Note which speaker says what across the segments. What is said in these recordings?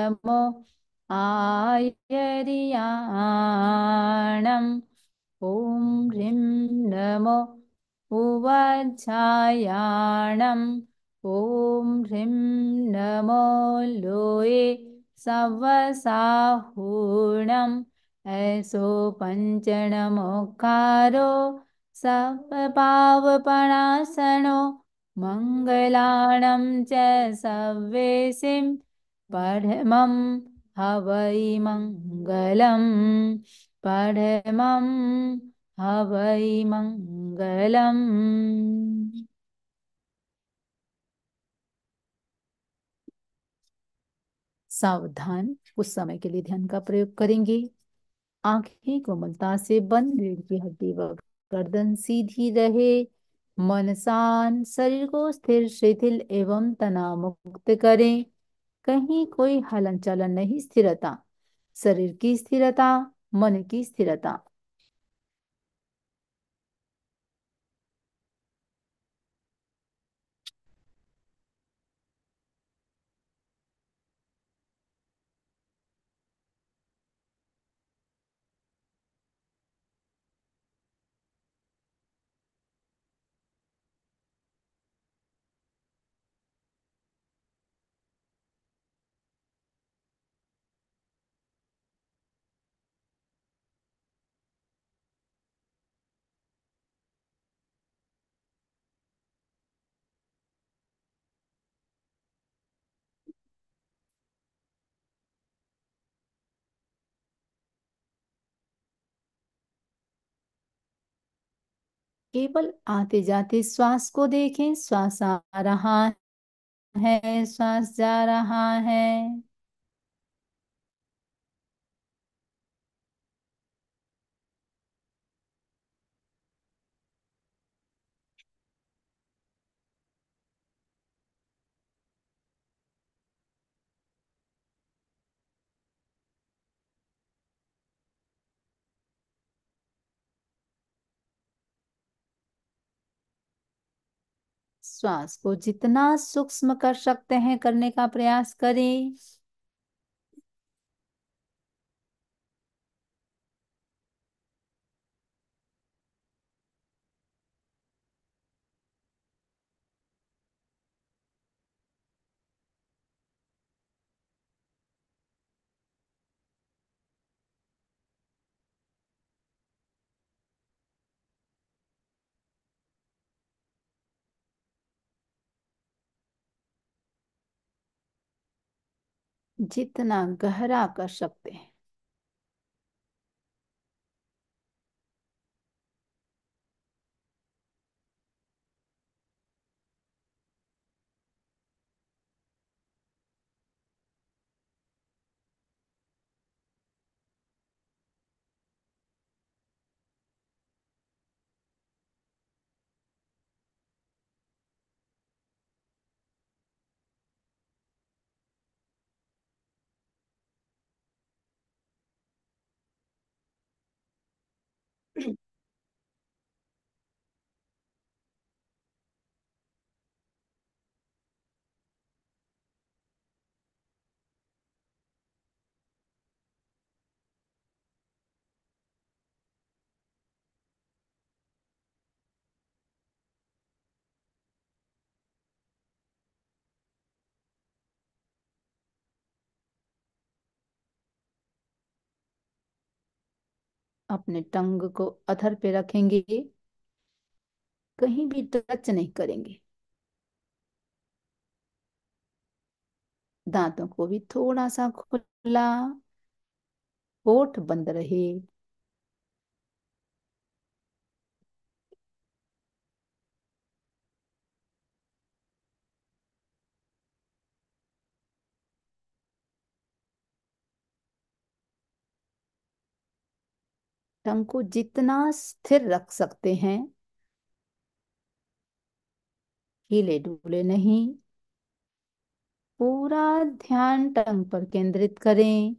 Speaker 1: नमो आयर्याणम् ॐ ह्रीं नमो उवाध्यायाणम् ॐ ह्रीं नमो लोये सवसाहूणम् ऐसो पञ्चणमोकारो सपावपणासनो मङ्गलाणं च सव्येसिं परमं हवै मङ्गलम् परमं हवै मङ्गलम् सावधान कुछ समय के लिए ध्यान का प्रयोग करेंगे आँखें कोमलता से बंद रीढ़ की हड्डी व गर्दन सीधी रहे मन शांत शरीर को स्थिर शिथिल एवं तनाव मुक्त करें कहीं कोई हलन चलन नहीं स्थिरता। शरीर की स्थिरता मन की स्थिरता। केवल आते जाते श्वास को देखें श्वास आ रहा है श्वास जा रहा है। श्वास को जितना सूक्ष्म कर सकते हैं करने का प्रयास करें। जितना गहरा कर सकते हैं। अपने टंग को अधर पे रखेंगे, कहीं भी टच नहीं करेंगे। दांतों को भी थोड़ा सा खुला, होठ बंद रहे। टंग को जितना स्थिर रख सकते हैं, हिले डुले नहीं, पूरा ध्यान टंग पर केंद्रित करें।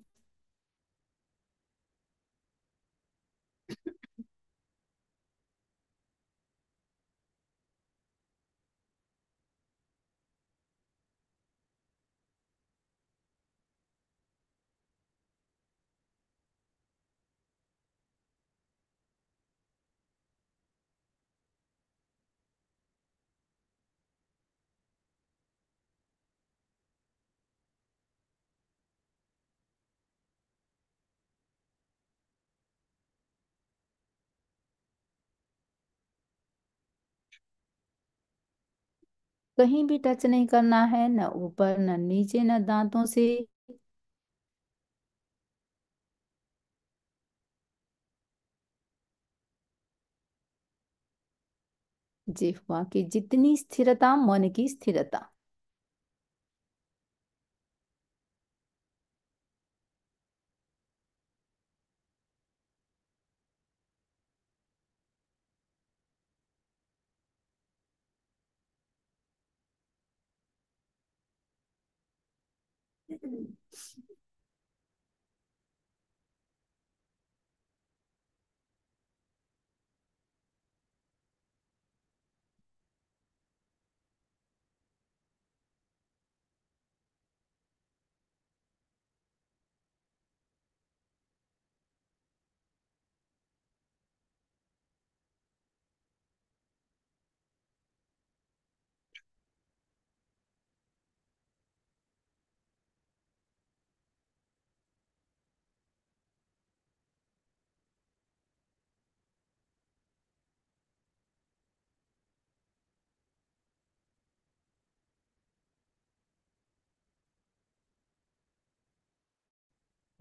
Speaker 1: कहीं भी टच नहीं करना है, न ऊपर, न नीचे, न दांतों से। जिह्वा की जितनी स्थिरता, मन की स्थिरता।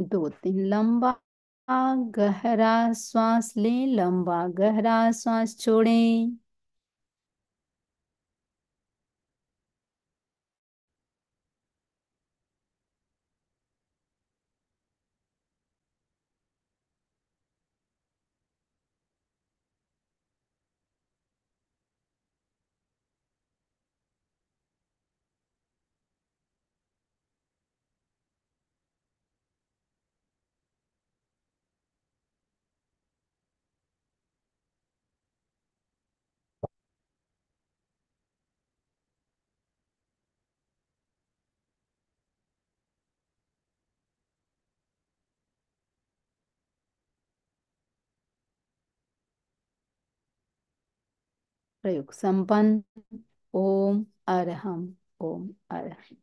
Speaker 1: दो तीन लंबा गहरा श्वास लें लंबा गहरा श्वास छोड़ें। प्रयोग। संपन्न। ओम अरहम। ओम अरहम।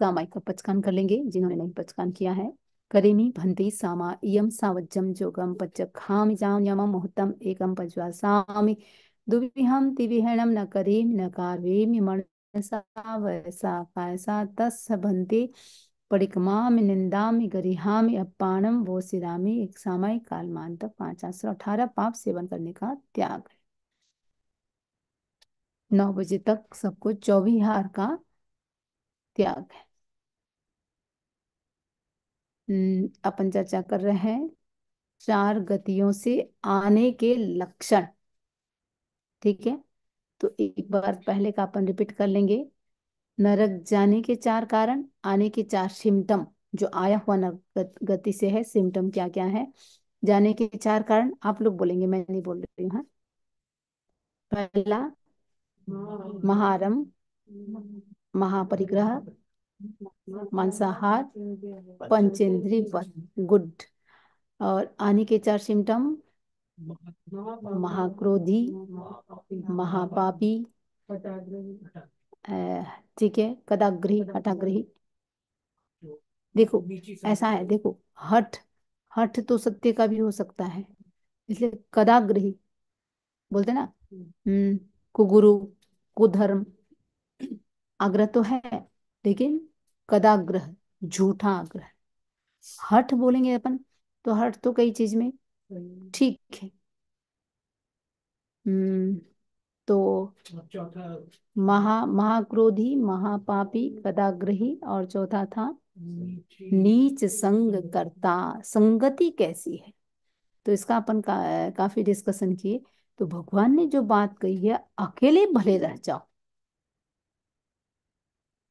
Speaker 1: सामायिक का पचकान कर लेंगे, जिन्होंने नहीं पचकान किया है। करेमी भंति सामा इयम सावज्जम जोगम पचखामि जाम यमम मुहूर्तम एकम पज्वासामि दुविहम तिविहणम न करीम न कार्वेमि मनसा वैसा कायसा तस् भंति परिकमामि निंदामि गरिहामि अपानम वो सिरामि एक सामायिक कालमान तक पाँच आश्र अठारह पाप सेवन करने का त्याग। है नौ बजे तक सबको चौबीस हार का त्याग है। हम्म, अपन चर्चा कर रहे हैं चार गतियों से आने के लक्षण। ठीक है? तो एक बार पहले का अपन रिपीट कर लेंगे। नरक जाने के चार कारण, आने के चार सिम्टम जो आया हुआ नरक गति से है सिम्टम क्या क्या है? जाने के चार कारण, आप लोग बोलेंगे, मैं नहीं बोल रही हूँ। पहला, महारम, महापरिग्रह, मांसाहार पंचेंद्री गुड। और आने के चार सिम्टम महाक्रोधी, महापापी ठीक है, कदाग्रही, हठाग्रही। देखो, ऐसा है, देखो, हठ हठ तो सत्य का भी हो सकता है, इसलिए कदाग्रही, बोलते ना? हम्म कुगुरु, कुधर्म, आग्रह तो है, लेकिन कदाग्रह, झूठा आग्रह। हठ बोलेंगे अपन तो हठ तो कई चीज़ में ठीक है। हम्म तो महा महाक्रोधी महापापी कदाग्रही और चौथा था नीच संग करता। संगति कैसी है? तो इसका अपन का, काफ़ी डिस्कशन किए। तो भगवान ने जो बात कही है अकेले भले रह जाओ।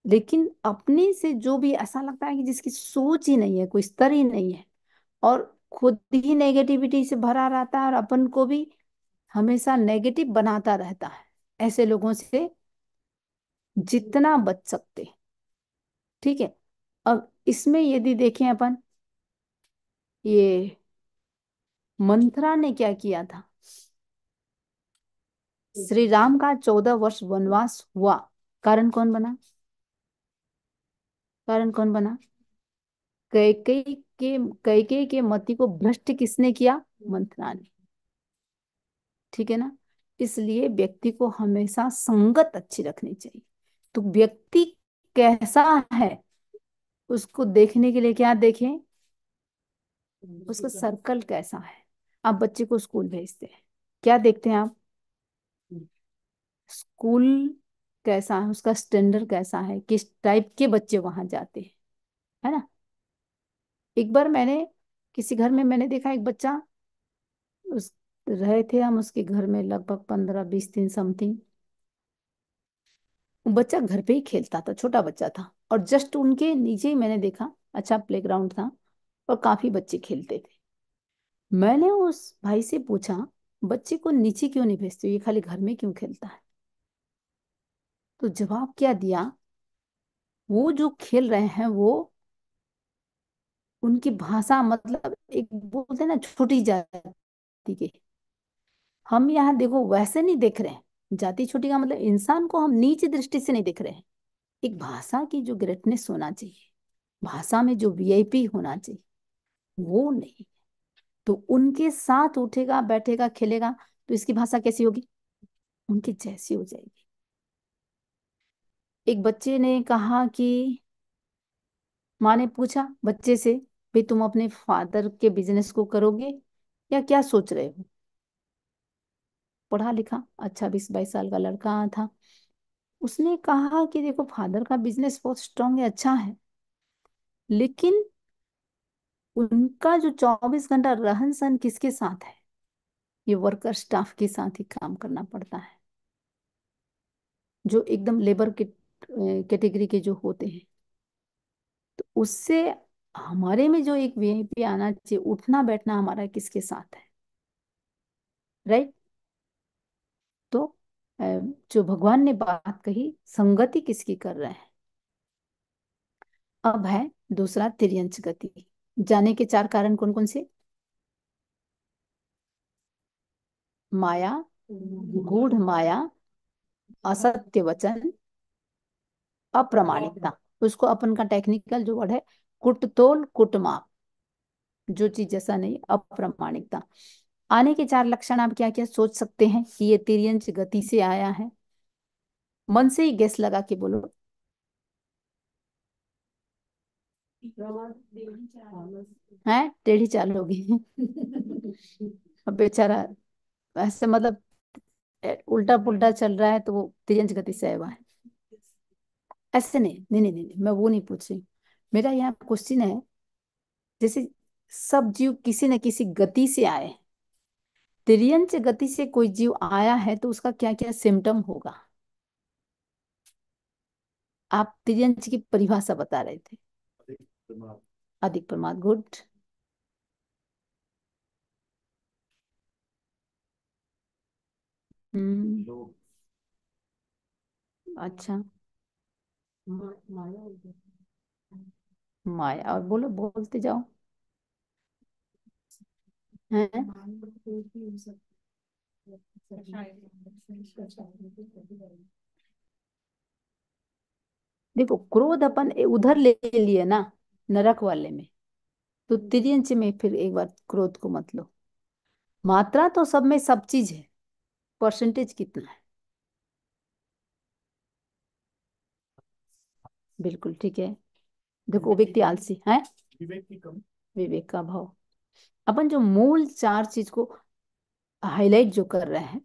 Speaker 1: लेकिन अपने से जो भी ऐसा लगता है कि जिसकी सोच ही नहीं है कोई स्तर ही नहीं है। और खुद ही नेगेटिविटी से भरा रहता है और अपन को भी हमेशा नेगेटिव बनाता रहता है। ऐसे लोगों से जितना बच सकते। ठीक है? अब इसमें यदि देखें अपन, ये मंत्रा ने क्या किया था? श्री राम का चौदह वर्ष वनवास हुआ। कारण कौन बना? कारण कौन बना? कैकेयी के कैकेयी के मति को भ्रष्ट किसने किया? मंथरा ने ठीक है ना? इसलिए व्यक्ति को हमेशा संगत अच्छी रखनी चाहिए। तो व्यक्ति कैसा है, उसको देखने के लिए क्या देखें? उसका सर्कल कैसा है? आप बच्चे को स्कूल भेजते हैं। क्या देखते हैं आप? स्कूल कैसा है? उसका स्टैंडर्ड कैसा है? किस टाइप के बच्चे वहाँ जाते हैं? है ना? एक बार मैंने किसी घर में मैंने देखा एक बच्चा, उस रहे थे हम उसके घर में लगभग पंद्रह बीस दिन समथिंग। बच्चा घर पे ही खेलता था, छोटा बच्चा था और जस्ट उनके नीचे ही मैंने देखा अच्छा प्लेग्राउंड था और काफ़ी बच्चे खेलते थे। मैंने उस भाई से पूछा, बच्चे को नीचे क्यों नहीं भेजते ये खाली घर में क्यों खेलता है? तो जवाब क्या दिया, वो जो खेल रहे हैं वो उनकी भाषा मतलब एक बोलते ना, छोटी जाति के। हम यहाँ देखो, वैसे नहीं देख रहे हैं। जाति छोटी का मतलब इंसान को हम नीच दृष्टि से नहीं देख रहे हैं। एक भाषा की जो ग्रेटनेस होना चाहिए, भाषा में जो वीआईपी होना चाहिए, वो नहीं। तो उनके साथ उठेगा, बैठेगा, खेलेगा तो इसकी भाषा कैसी होगी? उनकी जैसी हो जाएगी। एक बच्चे ने कहा कि, माँ ने पूछा बच्चे से भाई तुम अपने फादर के बिज़नेस को करोगे या क्या सोच रहे हो? पढ़ा लिखा अच्छा बीस बाईस साल का लड़का था। उसने कहा कि देखो, फादर का बिज़नेस बहुत स्ट्रांग है अच्छा है। लेकिन उनका जो चौबीस घंटा रहन सहन किसके साथ है? ये वर्कर स्टाफ के साथ ही काम करना पड़ता है। जो एकदम लेबर के कैटेगरी के जो होते हैं। तो उससे हमारे में जो एक वीआईपी आना चाहिए, उठना बैठना हमारा किसके साथ है? राइट तो जो भगवान ने बात कही, संगति किसकी कर रहे हैं? अब है दूसरा तिरंच गति। जाने के चार कारण कौन कौन से? माया, गूढ़ माया, असत्य वचन, अप्रमाणिकता। उसको अपन का टेक्निकल जो वर्ड है कुटतोल कुटमाप जो चीज़ जैसा नहीं, अप्रमाणिकता। आने के चार लक्षण आप क्या क्या सोच सकते हैं? कि ये तिरंच गति से आया है। मन से ही गैस लगा के बोलो। है? टेढ़ी चाल होगी। बेचारा ऐसे मतलब उल्टा पुल्टा चल रहा है तो वो तिरंज गति से आया है। ऐसे नहीं नहीं नहीं नहीं मैं वो नहीं पूछ। रही मेरा यहाँ क्वेश्चन है जैसे सब जीव किसी न किसी गति से आए तिरंज गति से कोई जीव आया है तो उसका क्या क्या सिम्टम होगा? आप तिरंज की परिभाषा बता रहे थे। अधिक प्रमाद। गुड। हम्म। अच्छा। माया और बोलो, बोलते जाओ। हैं? देखो, क्रोध अपन उधर ले लिए ना, नरक वाले में तो तिरंच में फिर एक बार क्रोध को मत लो। मात्रा तो सब में सब चीज़ है, परसेंटेज कितना है? बिल्कुल ठीक है। देखो व्यक्ति आलसी है? विवेक की कम। विवेक का भाव। अपन जो मूल चार चीज़ को हाईलाइट जो कर रहे हैं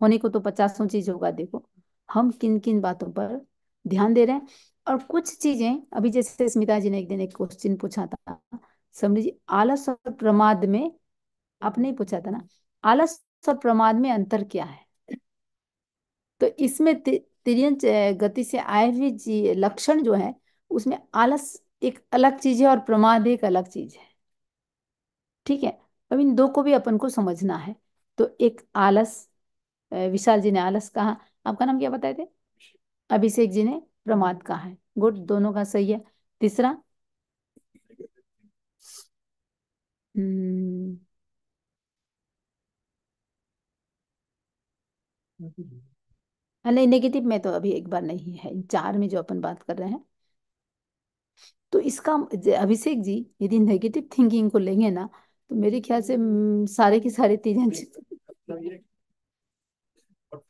Speaker 1: होने को तो पचासों चीज़ होगा देखो। हम किन किन बातों पर ध्यान दे रहे हैं? और कुछ चीज़ें अभी जैसे स्मिता जी ने एक दिन एक क्वेश्चन पूछा था समझ जी आलस और प्रमाद में आपने ही पूछा था ना आलस और प्रमाद में अंतर क्या है? तो इसमें तिरंज गति से आए हुए जी लक्षण जो है उसमें आलस एक अलग चीज़ है और प्रमाद एक अलग चीज़ है। ठीक है? अब इन दो को भी अपन को समझना है। तो एक आलस विशाल जी ने आलस कहा। आपका नाम क्या बताए थे? अभिषेक जी ने प्रमाद कहा है। गुड, दोनों का सही है। तीसरा? हम्म। नहीं नेगेटिव में तो अभी एक बार नहीं है। चार में जो अपन बात कर रहे हैं तो इसका अभिषेक जी यदि नेगेटिव थिंकिंग को लेंगे ना तो मेरे ख्याल से सारे के सारे तीन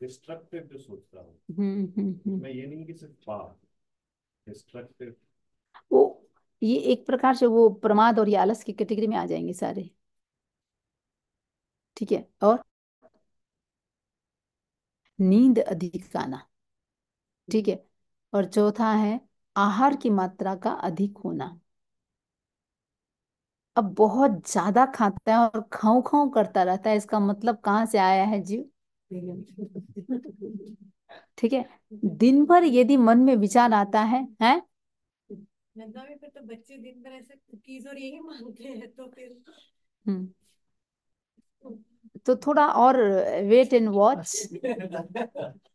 Speaker 2: डिस्ट्रक्टिव जो सोचता हूँ
Speaker 1: हम्म हम्म हम्म।
Speaker 2: मैं ये नहीं कि सिर्फ़ पाप डिस्ट्रक्टिव
Speaker 1: वो ये एक प्रकार से वो प्रमाद और ये आलस की कैटेगरी में आ जाएँगे सारे। ठीक है? और? नींद अधिक आना। ठीक है? और चौथा है आहार की मात्रा का अधिक होना। अब बहुत ज़्यादा खाता है और खाऊ खाऊ करता रहता है इसका मतलब कहाँ से आया है जीव? ठीक है? दिन भर यदि मन में विचार आता है हैं?
Speaker 3: तो बच्चे दिन भर ऐसे कुकीज और यही मांगते हैं तो फिर
Speaker 1: हम्म। तो थोड़ा और वेट एंड वॉच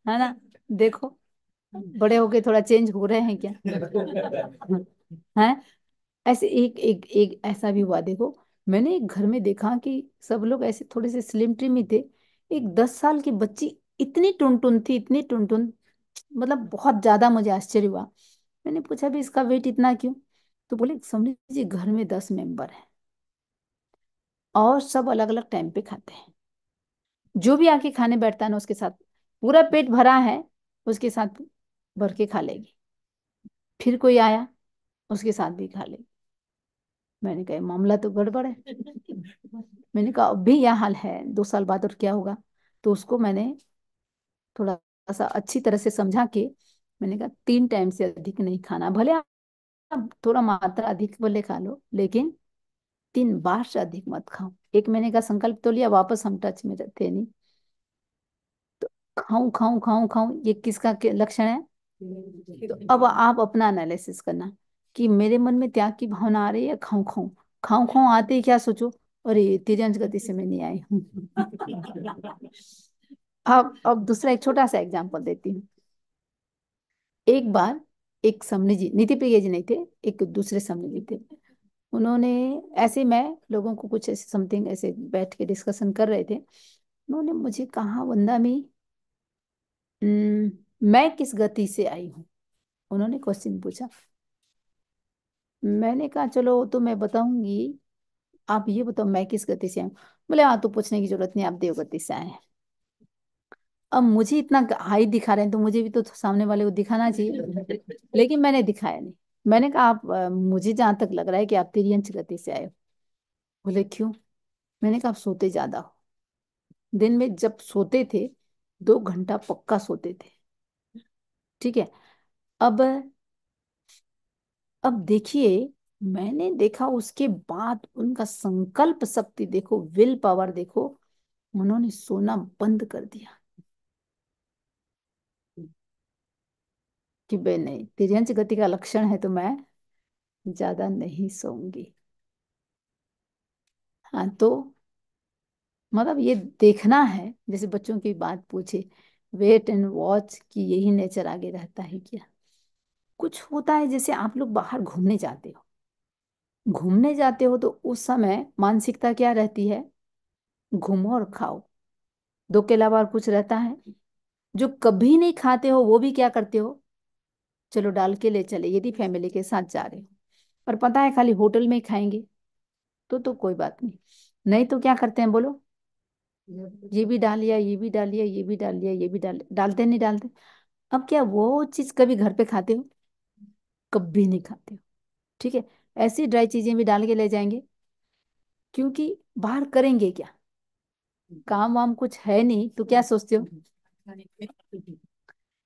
Speaker 1: है ना? देखो बड़े होके थोड़ा चेंज हो रहे हैं क्या? हैं? ऐसे एक एक एक ऐसा भी हुआ देखो मैंने एक घर में देखा कि सब लोग ऐसे थोड़े से स्लिम ट्रिम ही थे। एक दस साल की बच्ची इतनी टुनटुन थी इतनी टुनटुन मतलब बहुत ज़्यादा मुझे आश्चर्य हुआ। मैंने पूछा भी इसका वेट इतना क्यों? तो बोले समझ लीजिए घर में दस मेंबर है और सब अलग अलग टाइम पे खाते हैं। जो भी आके खाने बैठता है ना उसके साथ पूरा पेट भरा है उसके साथ भर के खा लेगी। फिर कोई आया, उसके साथ भी खा लेगी। मैंने कहा मामला तो गड़बड़ है। मैंने कहा, अब भी यह हाल है, दो साल बाद और क्या होगा? तो उसको मैंने थोड़ा सा अच्छी तरह से समझा के मैंने कहा, तीन टाइम से अधिक नहीं खाना। भले आप थोड़ा मात्रा अधिक भले खा लो, लेकिन तीन बार से अधिक मत खाओ। एक महीने का संकल्प तो लिया, वापस हम टच में रहते नहीं। तो खाऊं खाऊं खाऊं खाऊं, ये किसका लक्षण है? तो अब आप अपना एनालिसिस करना कि मेरे मन में त्याग की भावना आ रही है खाऊं खाऊं? खाऊं खाऊं आते ही क्या सोचो? अरे तिरंज गति से मैं नहीं आई हूँ। अब अब दूसरा एक छोटा सा एग्ज़ाम्पल देती हूँ। एक बार एक समनी जी नीति प्रिय जी नहीं थे एक दूसरे समनी जी थे। उन्होंने ऐसे मैं लोगों को कुछ ऐसे समथिंग ऐसे बैठ के डिस्कशन कर रहे थे। उन्होंने मुझे कहा वंदा में मैं किस गति से आई हूँ? उन्होंने क्वेश्चन पूछा। मैंने कहा, चलो तो मैं बताऊँगी। आप ये बताओ, मैं किस गति से हूँ? बोले हाँ तो पूछने की ज़रूरत नहीं, आप देव गति से आए हैं। अब मुझे इतना हाई दिखा रहे हैं तो मुझे भी तो सामने वाले को दिखाना चाहिए। लेकिन मैंने दिखाया नहीं। मैंने कहा, आप मुझे जहाँ तक लग रहा है कि आप तिरंच गति से आए हो। बोले, क्यों? मैंने कहा, आप सोते ज़्यादा हो। दिन में जब सोते थे, दो घंटा पक्का सोते थे। ठीक है? अब अब देखिए, मैंने देखा उसके बाद उनका संकल्प शक्ति देखो, विल पावर देखो, उन्होंने सोना बंद कर दिया। कि बे नहीं तिरंज गति का लक्षण है तो मैं ज़्यादा नहीं सोऊँगी। हाँ तो मतलब ये देखना है, जैसे बच्चों की बात पूछे वेट एंड वॉच की यही नेचर आगे रहता है क्या? कुछ होता है जैसे आप लोग बाहर घूमने जाते हो। घूमने जाते हो तो उस समय मानसिकता क्या रहती है? घूमो और खाओ। दो के अलावा और कुछ रहता है। जो कभी नहीं खाते हो वो भी क्या करते हो? चलो डाल के ले चले, यदि फैमिली के साथ जा रहे हो। और पता है खाली होटल में खाएँगे। तो तो कोई बात नहीं। नहीं तो क्या करते हैं बोलो? ये भी डाल लिया, ये भी डाल लिया, ये भी डाल लिया, ये भी डाल डालते नहीं डालते। अब क्या वो चीज़ कभी घर पे खाते हो? कभी नहीं खाते हो। ठीक है, ऐसी ड्राई चीज़ें भी डाल के ले जाएँगे। क्योंकि बाहर करेंगे क्या? काम वाम कुछ है नहीं तो क्या सोचते हो?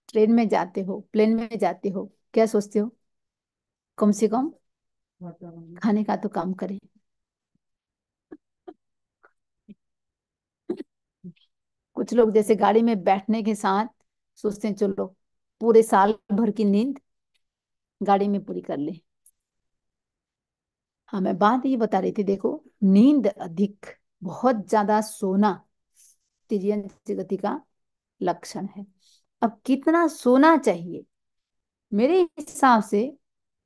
Speaker 1: ट्रेन में जाते हो, प्लेन में जाते हो, क्या सोचते हो? कम से कम खाने का तो काम करें। कुछ लोग जैसे गाड़ी में बैठने के साथ सोचते हैं, चलो, पूरे साल भर की नींद गाड़ी में पूरी कर ले। हाँ मैं बात ये बता रही थी, देखो, नींद अधिक, बहुत ज़्यादा सोना गति का लक्षण है। अब कितना सोना चाहिए? मेरे हिसाब से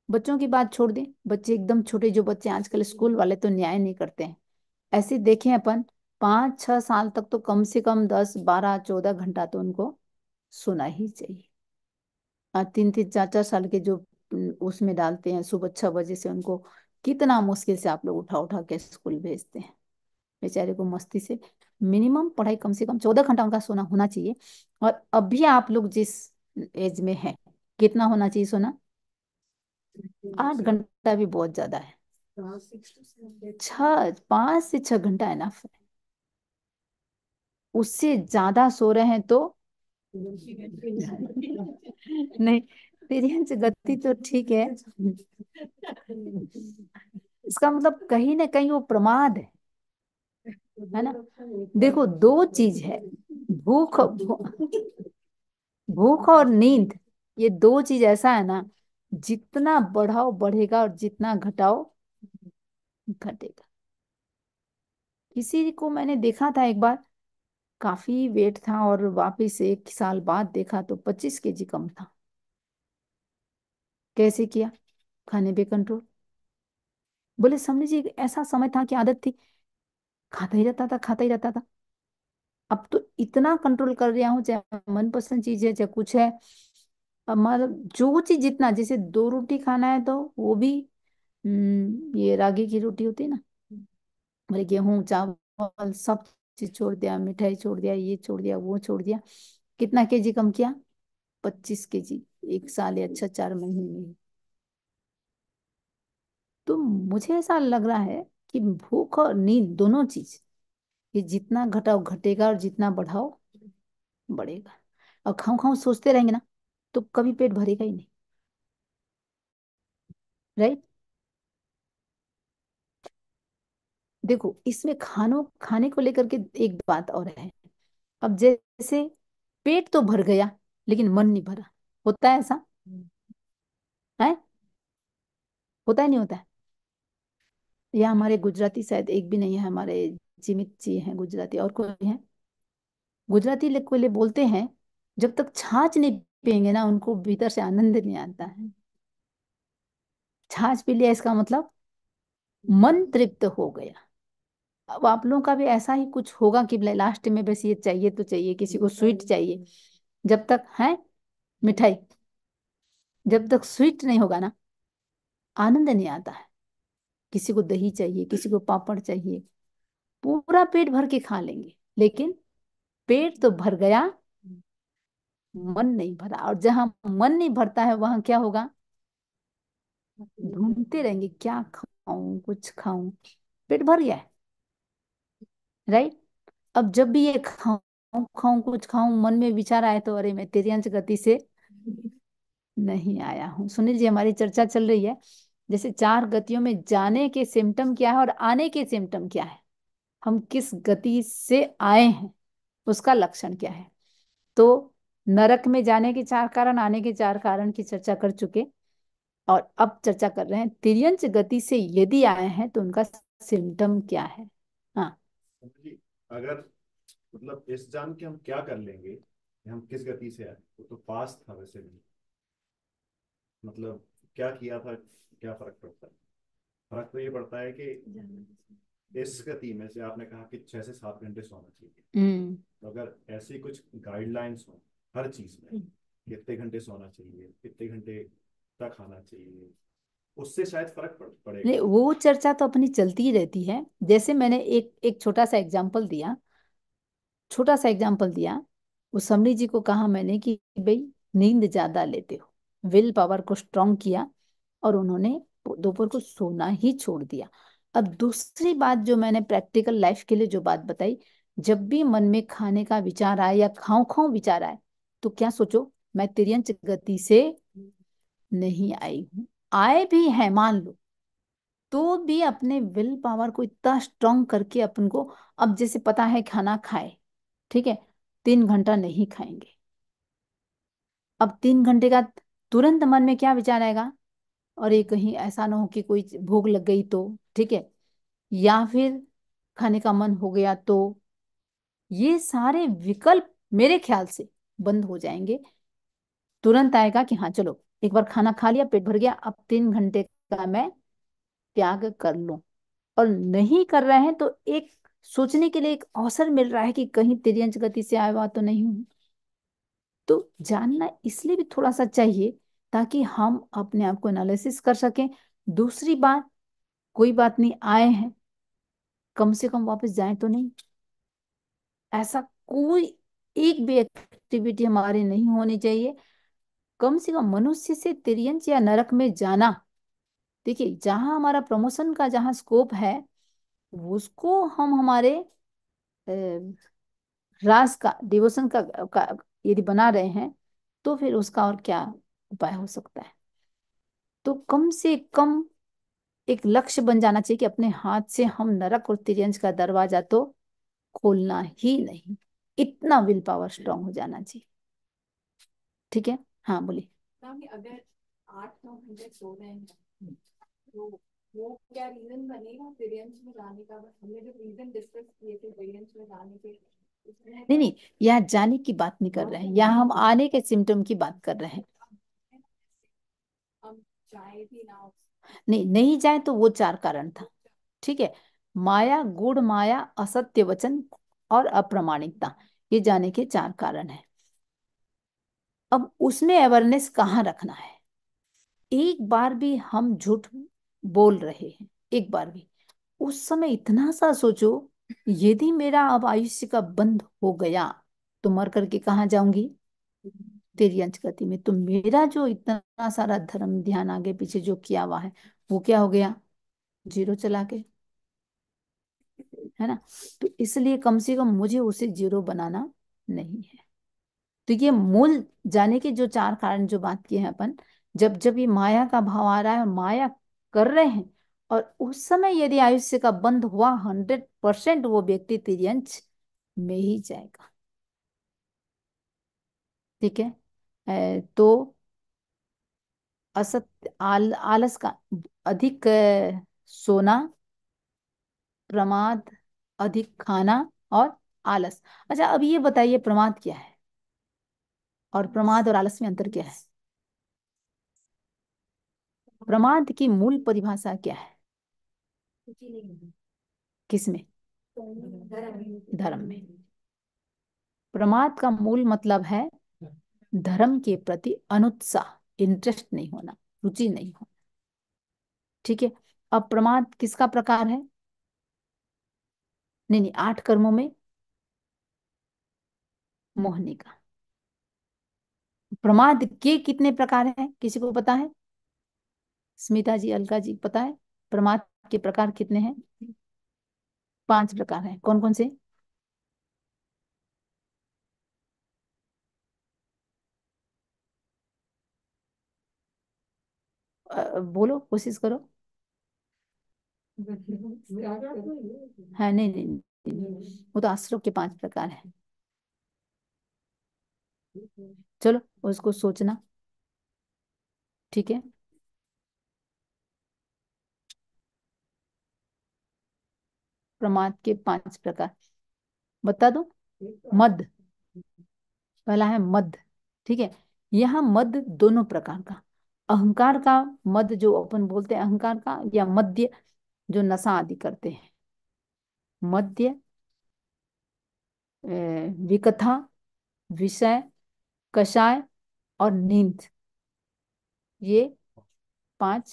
Speaker 1: बच्चों की बात छोड़ दें, बच्चे एकदम छोटे, जो बच्चे आजकल स्कूल वाले तो न्याय नहीं करते हैं। ऐसे देखें अपन पाँच छह साल तक तो कम से कम दस, बारह, चौदह घंटा तो उनको सोना ही चाहिए। तीन तीन, चार चार साल के जो उसमें डालते हैं, सुबह छह बजे से उनको कितना मुश्किल से आप लोग उठा उठा के स्कूल भेजते हैं। बेचारे को मस्ती से मिनिमम पढ़ाई कम से कम चौदह घंटा उनका सोना होना चाहिए। और अभी आप लोग जिस एज में है, कितना होना चाहिए सोना? आठ घंटा भी बहुत ज़्यादा है। छह, पाँच से छह घंटा इनफ है। उससे ज़्यादा सो रहे हैं तो? नहीं तिरंज गति तो ठीक है। इसका मतलब कहीं ना कहीं वो प्रमाद है है ना? देखो, दो चीज़ है, भूख भूख और नींद, ये दो चीज़ ऐसा है ना, जितना बढ़ाओ बढ़ेगा और जितना घटाओ घटेगा। किसी को मैंने देखा था एक बार काफ़ी वेट था और वापिस एक साल बाद देखा तो पच्चीस के जी कम था। कैसे किया? खाने पे कंट्रोल बोले, समझ जी, ऐसा समय था कि आदत थी। खाता ही रहता था, खाता ही रहता था। अब तो इतना कंट्रोल कर रहा हूँ, चाहे मनपसंद चीज़ है, चाहे कुछ है। मतलब जो चीज़ जितना, जैसे दो रोटी खाना है तो वो भी ये रागी की रोटी होती है ना? बोले, गेहूँ, चावल, सब चीज़ छोड़ दिया, मिठाई छोड़ दिया, ये छोड़ दिया, वो छोड़ दिया। कितना केजी कम किया? पच्चीस केजी, एक साल या अच्छा चार महीने तो मुझे ऐसा लग रहा है कि भूख और नींद दोनों चीज़, ये जितना घटाओ घटेगा और जितना बढ़ाओ, बढ़ेगा। और खाऊं खाऊं सोचते रहेंगे ना तो कभी पेट भरेगा ही नहीं। राइट? देखो इसमें खानों खाने को लेकर के एक बात और है। अब जैसे पेट तो भर गया लेकिन मन नहीं भरा। होता है ऐसा? है? होता है नहीं होता है? या हमारे गुजराती शायद एक भी नहीं है हमारे जीमित जी हैं गुजराती और कोई है? गुजराती लोग बोलते हैं जब तक छाछ नहीं पियेंगे ना उनको भीतर से आनंद नहीं आता है। छाछ पी लिया इसका मतलब मन तृप्त हो गया। अब आप लोगों का भी ऐसा ही कुछ होगा कि लास्ट में बस ये चाहिए तो चाहिए किसी को स्वीट चाहिए। जब तक है? मिठाई। जब तक स्वीट नहीं होगा ना आनंद नहीं आता है। किसी को दही चाहिए किसी को पापड़ चाहिए पूरा पेट भर के खा लेंगे। लेकिन पेट तो भर गया मन नहीं भरा। और जहाँ मन नहीं भरता है वहाँ क्या होगा? ढूंढते रहेंगे क्या खाऊं कुछ खाऊं। पेट भर गया है। राइट? अब जब भी ये खाऊं खाऊं, कुछ खाऊं, मन में विचार आए तो अरे मैं तेरी अंश गति से नहीं आया हूँ। सुनील जी, हमारी चर्चा चल रही है। जैसे चार गतियों में जाने के सिम्टम क्या है और आने के सिम्टम क्या है? हम किस गति से आए हैं? उसका लक्षण क्या है? तो नरक में जाने के चार कारण, आने के चार कारण की चर्चा कर चुके और अब चर्चा कर रहे हैं तिरंज गति से यदि आए हैं तो उनका सिम्टम क्या हाँ?
Speaker 2: अगर मतलब इस जान के हम क्या कर लेंगे हम किस गति से आए? वो तो पास था वैसे भी। मतलब क्या किया था क्या फ़र्क पड़ता है? फ़र्क तो ये पड़ता है कि इस गति में से आपने कहा कि छह से सात घंटे सोना चाहिए।
Speaker 1: हम्म।
Speaker 2: तो अगर ऐसी कुछ गाइडलाइंस हो हर चीज़ में कितने घंटे सोना चाहिए कितने घंटे तक खाना चाहिए उससे शायद फ़र्क पड़, पड़ेगा।
Speaker 1: नहीं, वो चर्चा तो अपनी चलती ही रहती है। जैसे मैंने एक एक छोटा सा एग्ज़ाम्पल दिया। छोटा सा एग्ज़ाम्पल दिया। उस समरी जी को कहा मैंने कि भाई, नींद ज़्यादा लेते हो। विल पावर को स्ट्रॉन्ग किया और उन्होंने दोपहर को सोना ही छोड़ दिया। अब दूसरी बात जो मैंने प्रैक्टिकल लाइफ के लिए जो बात बताई, जब भी मन में खाने का विचार आए या खाओ खाओ विचार आए तो क्या सोचो, मैं तिरंच गति से नहीं आई हूँ। आए भी है, मान लो तो भी अपने विल पावर को इतना स्ट्रांग करके अपन को, अब जैसे पता है खाना खाए, ठीक है, तीन घंटा नहीं खाएँगे। अब तीन घंटे का तुरंत मन में क्या विचार आएगा? और ये कहीं ऐसा ना हो कि कोई भूख लग गई तो ठीक है, या फिर खाने का मन हो गया तो ये सारे विकल्प मेरे ख्याल से बंद हो जाएँगे। तुरंत आएगा कि हाँ चलो एक बार खाना खा लिया, पेट भर गया, अब तीन घंटे का मैं त्याग कर लूँ। और नहीं कर रहे हैं तो एक सोचने के लिए एक अवसर मिल रहा है कि कहीं तिरंज गति से आया हुआ तो नहीं हूँ। तो जानना इसलिए भी थोड़ा सा चाहिए ताकि हम अपने आप को एनालिसिस कर सकें। दूसरी बात, कोई बात नहीं, आए हैं। कम से कम वापस जाए तो नहीं। ऐसा कोई एक भी एक्टिविटी हमारे नहीं होनी चाहिए। कम से कम मनुष्य से तिरंज या नरक में जाना। देखिए जहाँ हमारा प्रमोशन का जहाँ स्कोप है उसको हम हमारे रास का डिवोशन का, का यदि बना रहे हैं तो फिर उसका और क्या उपाय हो सकता है? तो कम से कम एक लक्ष्य बन जाना चाहिए कि अपने हाथ से हम नरक और तिरंज का दरवाज़ा तो खोलना ही नहीं। इतना विल पावर स्ट्रांग हो जाना चाहिए। ठीक है? हाँ बोलिए।
Speaker 3: अगर आठ नौ घंटे सो रहे हैं तो वो क्या रीजन बनेगा वेरिएंस में जाने का? हमने जो रीजन डिस्कस किए थे वेरिएंस में जाने के
Speaker 1: नहीं नहीं यहाँ जाने की बात नहीं कर रहे हैं। यहाँ हम आने के सिम्टम की बात कर रहे हैं। नहीं नहीं जाए तो वो चार कारण था। ठीक है? माया गुड़ माया असत्य वचन और अप्रमाणिकता ये जाने के चार कारण है। अब उसमें अवेयरनेस कहाँ रखना है? एक बार भी हम झूठ बोल रहे हैं, एक बार भी। उस समय इतना सा सोचो, यदि मेरा अब आयुष्य का बंद हो गया तो मर करके कहाँ जाऊँगी? तेरी अंशगति में। तो मेरा जो इतना सारा धर्म, ध्यान आगे पीछे जो किया हुआ है, वो क्या हो गया? ज़ीरो चला के। है ना? तो इसलिए कम से कम मुझे उसे ज़ीरो बनाना नहीं है। तो ये मूल जाने के जो चार कारण जो बात किए हैं अपन जब जब ये माया का भाव आ रहा है माया कर रहे हैं और उस समय यदि आयुष्य का बंद हुआ हंड्रेड परसेंट वो व्यक्ति तिरंश में ही जाएगा। ठीक है? तो असत्य आल, आलस का अधिक सोना प्रमाद अधिक खाना और आलस। अच्छा अब ये बताइए प्रमाद क्या है? और प्रमाद और आलस में अंतर क्या है? प्रमाद की मूल परिभाषा क्या है? किसमें? धर्म में। प्रमाद का मूल मतलब है धर्म के प्रति अनुत्साह इंटरेस्ट नहीं होना, रुचि नहीं होना। ठीक है, अब प्रमाद किसका प्रकार है? नहीं नहीं, आठ कर्मों में मोहनी का। प्रमाद के कितने प्रकार हैं? किसी को पता है? स्मिता जी अलका जी पता है? प्रमाद के प्रकार कितने हैं? पाँच प्रकार हैं। कौन कौन से बोलो कोशिश करो। हाँ नहीं नहीं, नहीं। वो तो आश्रम के पाँच प्रकार है। चलो, उसको सोचना। ठीक है? प्रमाद के पाँच प्रकार। बता दो। मद। पहला है मद। ठीक है? यहाँ मद दोनों प्रकार का। अहंकार का मद जो अपन बोलते हैं अहंकार का, या मध्य जो नशा आदि करते हैं। मध्य विकथा, विषय कषाय और नींद। ये पाँच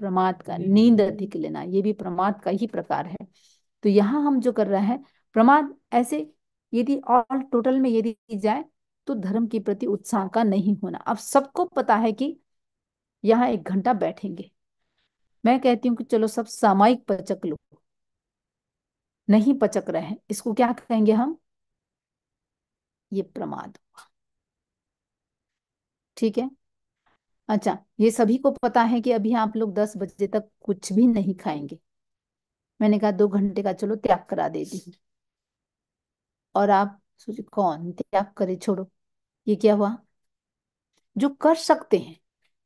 Speaker 1: प्रमाद का नींद अधिक लेना ये भी प्रमाद का ही प्रकार है। तो यहाँ हम जो कर रहे हैं प्रमाद ऐसे यदि ऑल टोटल में यदि जाए तो धर्म के प्रति उत्साह का नहीं होना। अब सबको पता है कि यहाँ एक घंटा बैठेंगे। मैं कहती हूँ कि चलो सब सामायिक पचक लो। नहीं पचक रहे हैं इसको क्या कहेंगे हम? ये प्रमाद। ठीक है? अच्छा ये सभी को पता है कि अभी आप लोग दस बजे तक कुछ भी नहीं खाएँगे। मैंने कहा दो घंटे का, चलो त्याग करा देती हूँ। और आप सोचे कौन त्याग करे, छोड़ो। ये क्या हुआ? जो कर सकते हैं,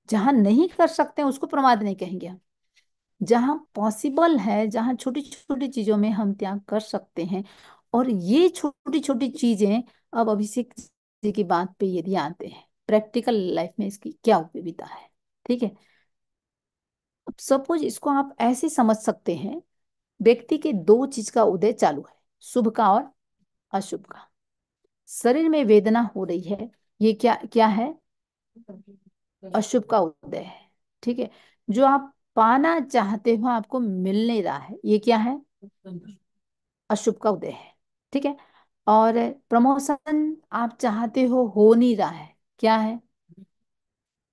Speaker 1: जहाँ नहीं कर सकते हैं, उसको प्रमाद नहीं कहेंगे हम। जहाँ पॉसिबल है, जहाँ छोटी छोटी चीज़ों में हम त्याग कर सकते हैं, और ये छोटी छोटी चीज़ें अब अभिषेक जी की बात पे यदि आते हैं प्रैक्टिकल लाइफ में इसकी क्या उपयोगिता है, ठीक है? अब सपोज़ इसको आप ऐसे समझ सकते हैं, व्यक्ति के दो चीज़ का उदय चालू है, शुभ का और अशुभ का। शरीर में वेदना हो रही है, ये क्या क्या है? अशुभ का उदय है, ठीक है? जो आप पाना चाहते हो, आपको मिल नहीं रहा है, ये क्या है? अशुभ का उदय है, ठीक है? और प्रमोशन आप चाहते हो हो नहीं रहा है क्या है?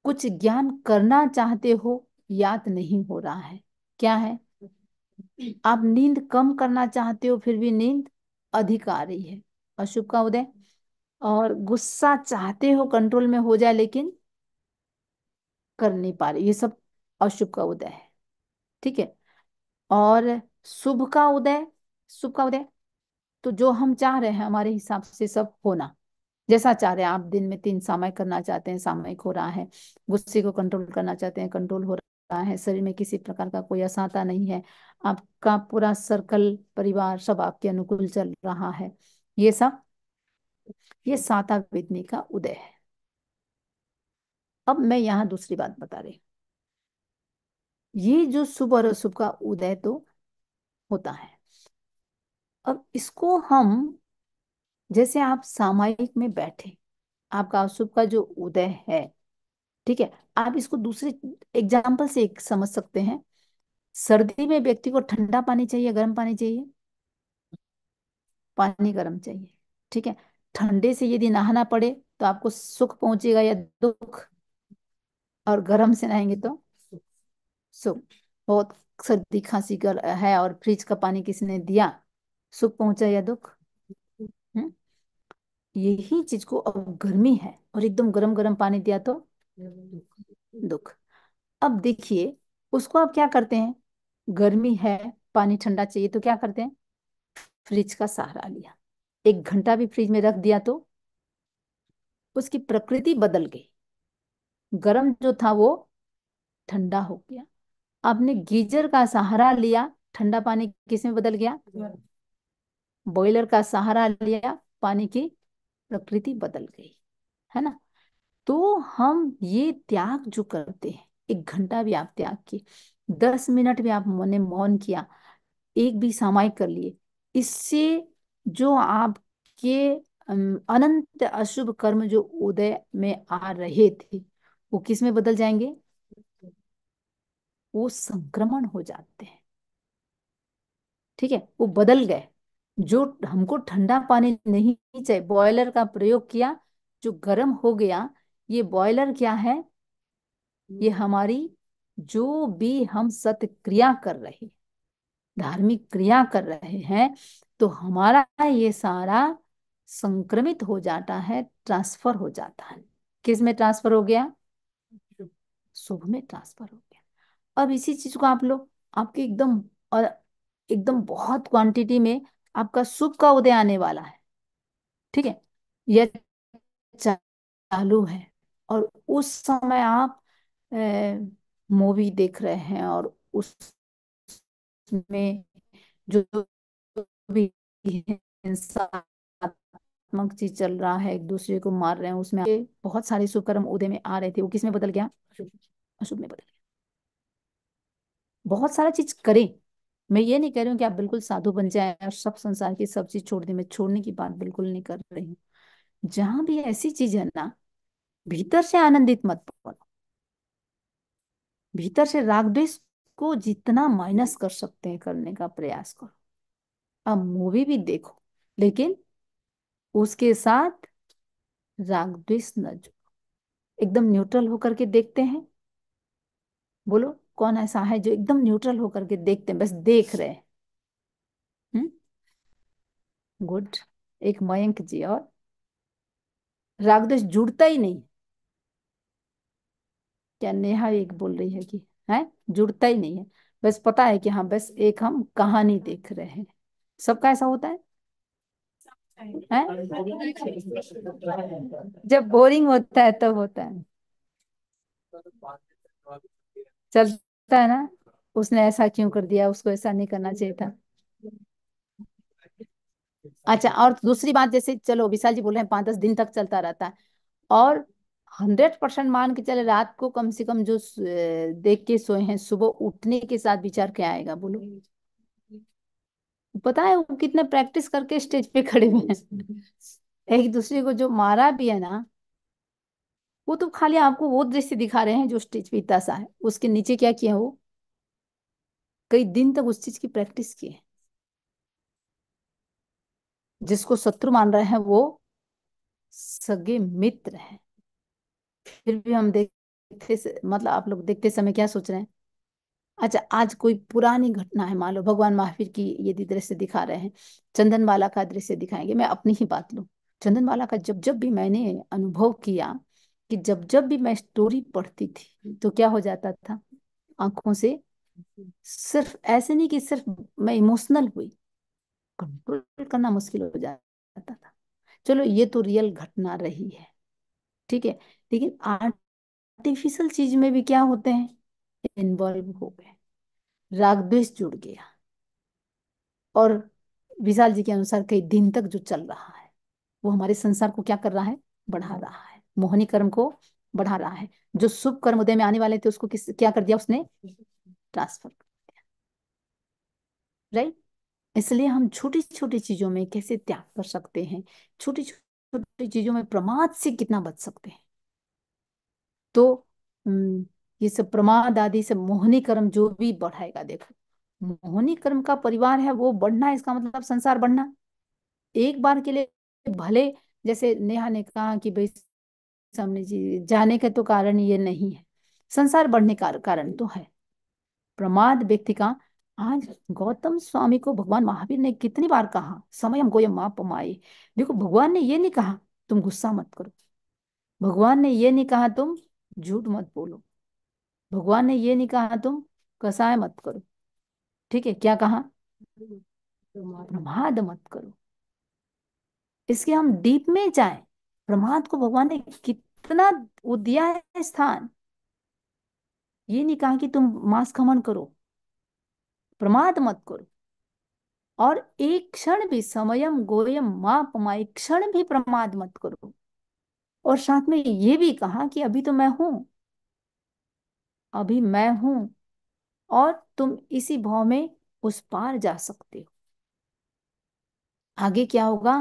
Speaker 1: कुछ ज्ञान करना चाहते हो, याद नहीं हो रहा है। क्या है? आप नींद कम करना चाहते हो, फिर भी नींद अधिक आ रही है। अशुभ का उदय। और गुस्सा चाहते हो, कंट्रोल में हो जाए, लेकिन कर नहीं पा रहे। ये सब अशुभ का उदय है। ठीक है? और शुभ का उदय, शुभ का उदय। तो जो हम चाह रहे हैं, हमारे हिसाब से सब होना। जैसा चाह रहे हैं, आप दिन में तीन सामयिक करना चाहते हैं, सामयिक हो रहा है, गुस्से को कंट्रोल करना चाहते हैं कंट्रोल हो रहा है, शरीर में किसी प्रकार का कोई असाता नहीं है, आपका पूरा सर्कल परिवार सब आपके अनुकूल चल रहा है। ये सब, ये साता वेदनी का उदय है। अब मैं यहाँ दूसरी बात बता रही ये जो शुभ और अशुभ का उदय तो होता है। अब इसको हम जैसे आप सामायिक में बैठे, आपका अशुभ का जो उदय है, ठीक है? आप इसको दूसरे एग्ज़ाम्पल से एक समझ सकते हैं। सर्दी में व्यक्ति को ठंडा पानी चाहिए, गर्म पानी चाहिए? पानी गर्म चाहिए, ठीक है? ठंडे से यदि नहाना पड़े तो आपको सुख पहुंचेगा या दुख? और गर्म से नहाएँगे तो? सुख। बहुत सर्दी खांसी है और फ्रिज का पानी किसी ने दिया? सुख पहुँचा या दुख? यही चीज़ को अब गर्मी है और एकदम गरम गरम पानी दिया तो दुख। अब देखिए उसको आप क्या करते हैं? गर्मी है पानी ठंडा चाहिए तो क्या करते हैं? फ्रिज का सहारा लिया। एक घंटा भी फ्रिज में रख दिया तो उसकी प्रकृति बदल गई। गर्म जो था वो ठंडा हो गया। आपने गीजर का सहारा लिया ठंडा पानी किसमें बदल गया? बॉयलर का सहारा लिया पानी की प्रकृति बदल गई, है ना? तो हम ये त्याग जो करते हैं, एक घंटा भी आप त्याग किए, दस मिनट भी आप ने मौन किया, एक भी सामायिक कर लिए, इससे जो आपके अनंत अशुभ कर्म जो उदय में आ रहे थे, वो किसमें बदल जाएँगे? वो संक्रमण हो जाते हैं। ठीक है? वो बदल गए। जो हमको ठंडा पानी नहीं चाहिए बॉयलर का प्रयोग किया, जो गर्म हो गया, ये बॉयलर क्या है? ये हमारी जो भी हम सत्य क्रिया कर रहे, धार्मिक क्रिया कर रहे हैं तो हमारा ये सारा संक्रमित हो जाता है ट्रांसफ़र हो जाता है। किसमें ट्रांसफ़र हो गया? शुभ में ट्रांसफ़र हो गया। अब इसी चीज़ को आप लोग, आपके एकदम और एकदम बहुत क्वांटिटी में आपका शुभ का उदय आने वाला है। ठीक है? यह चालू है और उस समय आप मूवी देख रहे हैं और उसमें जो भी हिंसात्मक चीज़ चल रहा है, एक दूसरे को मार रहे हैं, उसमें बहुत सारे शुभकर्म उदय में आ रहे थे। वो किसमें बदल गया? अशुभ में बदल गया। बहुत सारा चीज़ करें। मैं ये नहीं कह रही हूँ कि आप बिल्कुल साधु बन जाए और सब संसार की सब चीज़ छोड़ दें, मैं छोड़ने की बात बिल्कुल नहीं कर रही हूँ। जहाँ भी ऐसी चीज़ है ना, भीतर से आनंदित मत बनो। भीतर से राग द्वेष को जितना माइनस कर सकते हैं करने का प्रयास करो। अब मूवी भी देखो, लेकिन उसके साथ राग द्वेष न जो एकदम न्यूट्रल होकर के देखते हैं। बोलो। कौन ऐसा है जो एकदम न्यूट्रल होकर के देखते हैं, बस देख रहे हैं। हम्म? गुड। एक मयंक जी और। राग द्वेष जुड़ता ही नहीं। क्या नेहा एक बोल रही है कि, है? जुड़ता ही नहीं है। बस पता है कि हाँ बस एक हम कहानी देख रहे हैं। सबका ऐसा होता है? है? जब बोरिंग होता है, तब तो होता है। चलता है ना, उसने ऐसा क्यों कर दिया, उसको ऐसा नहीं करना चाहिए था। अच्छा और दूसरी बात, जैसे चलो, विशाल जी बोल रहे हैं, पाँच दस दिन तक चलता रहता है। और हंड्रेड परसेंट मान के चले, रात को कम से कम जो देख के सोए हैं, सुबह उठने के साथ विचार क्या आएगा, बोलो। पता है, वो कितने प्रैक्टिस करके स्टेज पे खड़े हुए हैं। एक दूसरे को जो मारा भी है ना वो तो खाली आपको वो दृश्य दिखा रहे हैं जो स्टेज पे इतना सा है। उसके नीचे क्या किया वो? कई दिन तक उस चीज़ की प्रैक्टिस की है। जिसको शत्रु मान रहे हैं वो सगे मित्र हैं। फिर भी हम देखते मतलब आप लोग देखते समय क्या सोच रहे हैं? अच्छा आज कोई पुरानी घटना है, मान लो भगवान महावीर की यदि दृश्य दिखा रहे हैं चंदनवाला का दृश्य दिखाएँगे। मैं अपनी ही बात लूँ। चंदनवाला का जब जब भी मैंने अनुभव किया कि जब जब भी मैं स्टोरी पढ़ती थी तो क्या हो जाता था? आँखों से सिर्फ़, ऐसे नहीं कि सिर्फ़ मैं इमोशनल हुई, कंट्रोल करना मुश्किल हो जाता था। चलो, ये तो रियल घटना रही है, ठीक है? लेकिन आर्टिफिशियल चीज़ में भी क्या होते हैं? इन्वॉल्व हो गए, राग द्वेष जुड़ गया। और विशाल जी के अनुसार कई दिन तक जो चल रहा है, वो हमारे संसार को क्या कर रहा है? बढ़ा रहा है। मोहनी कर्म को बढ़ा रहा है। जो शुभ कर्म उदय में आने वाले थे, उसको किस, क्या कर दिया उसने? ट्रांसफ़र कर दिया। राइट इसलिए हम छोटी छोटी चीज़ों में कैसे त्याग कर सकते हैं? छोटी छोटी चीज़ों में प्रमाद से कितना बच सकते हैं? तो ये सब प्रमाद आदि से मोहनी कर्म जो भी बढ़ाएगा, देखो। मोहनी कर्म का परिवार है, वो बढ़ना इसका मतलब संसार बढ़ना। एक बार के लिए भले, जैसे नेहा ने कहा कि भाई सामने जी जाने का तो कारण ये नहीं है। संसार बढ़ने का कारण तो है। प्रमाद व्यक्ति का आज गौतम स्वामी को भगवान महावीर ने कितनी बार कहा समय हमको ये माप माए। देखो भगवान ने ये नहीं कहा तुम गुस्सा मत करो। भगवान ने ये नहीं कहा तुम झूठ मत बोलो। भगवान ने ये नहीं कहा तुम कसाय मत करो। ठीक है क्या कहा? प्रमाद। मत करो। इसके हम डीप में जाए। प्रमाद को भगवान ने कितना वो दिया है स्थान? ये नहीं कहा कि तुम मांस खमन करो, प्रमाद मत करो। और एक क्षण भी समयम गोयम माँ पमाई क्षण भी प्रमाद मत करो। और साथ में ये भी कहा कि अभी तो मैं हूँ, अभी मैं हूँ, और तुम इसी भाव में उस पार जा सकते हो। आगे क्या होगा?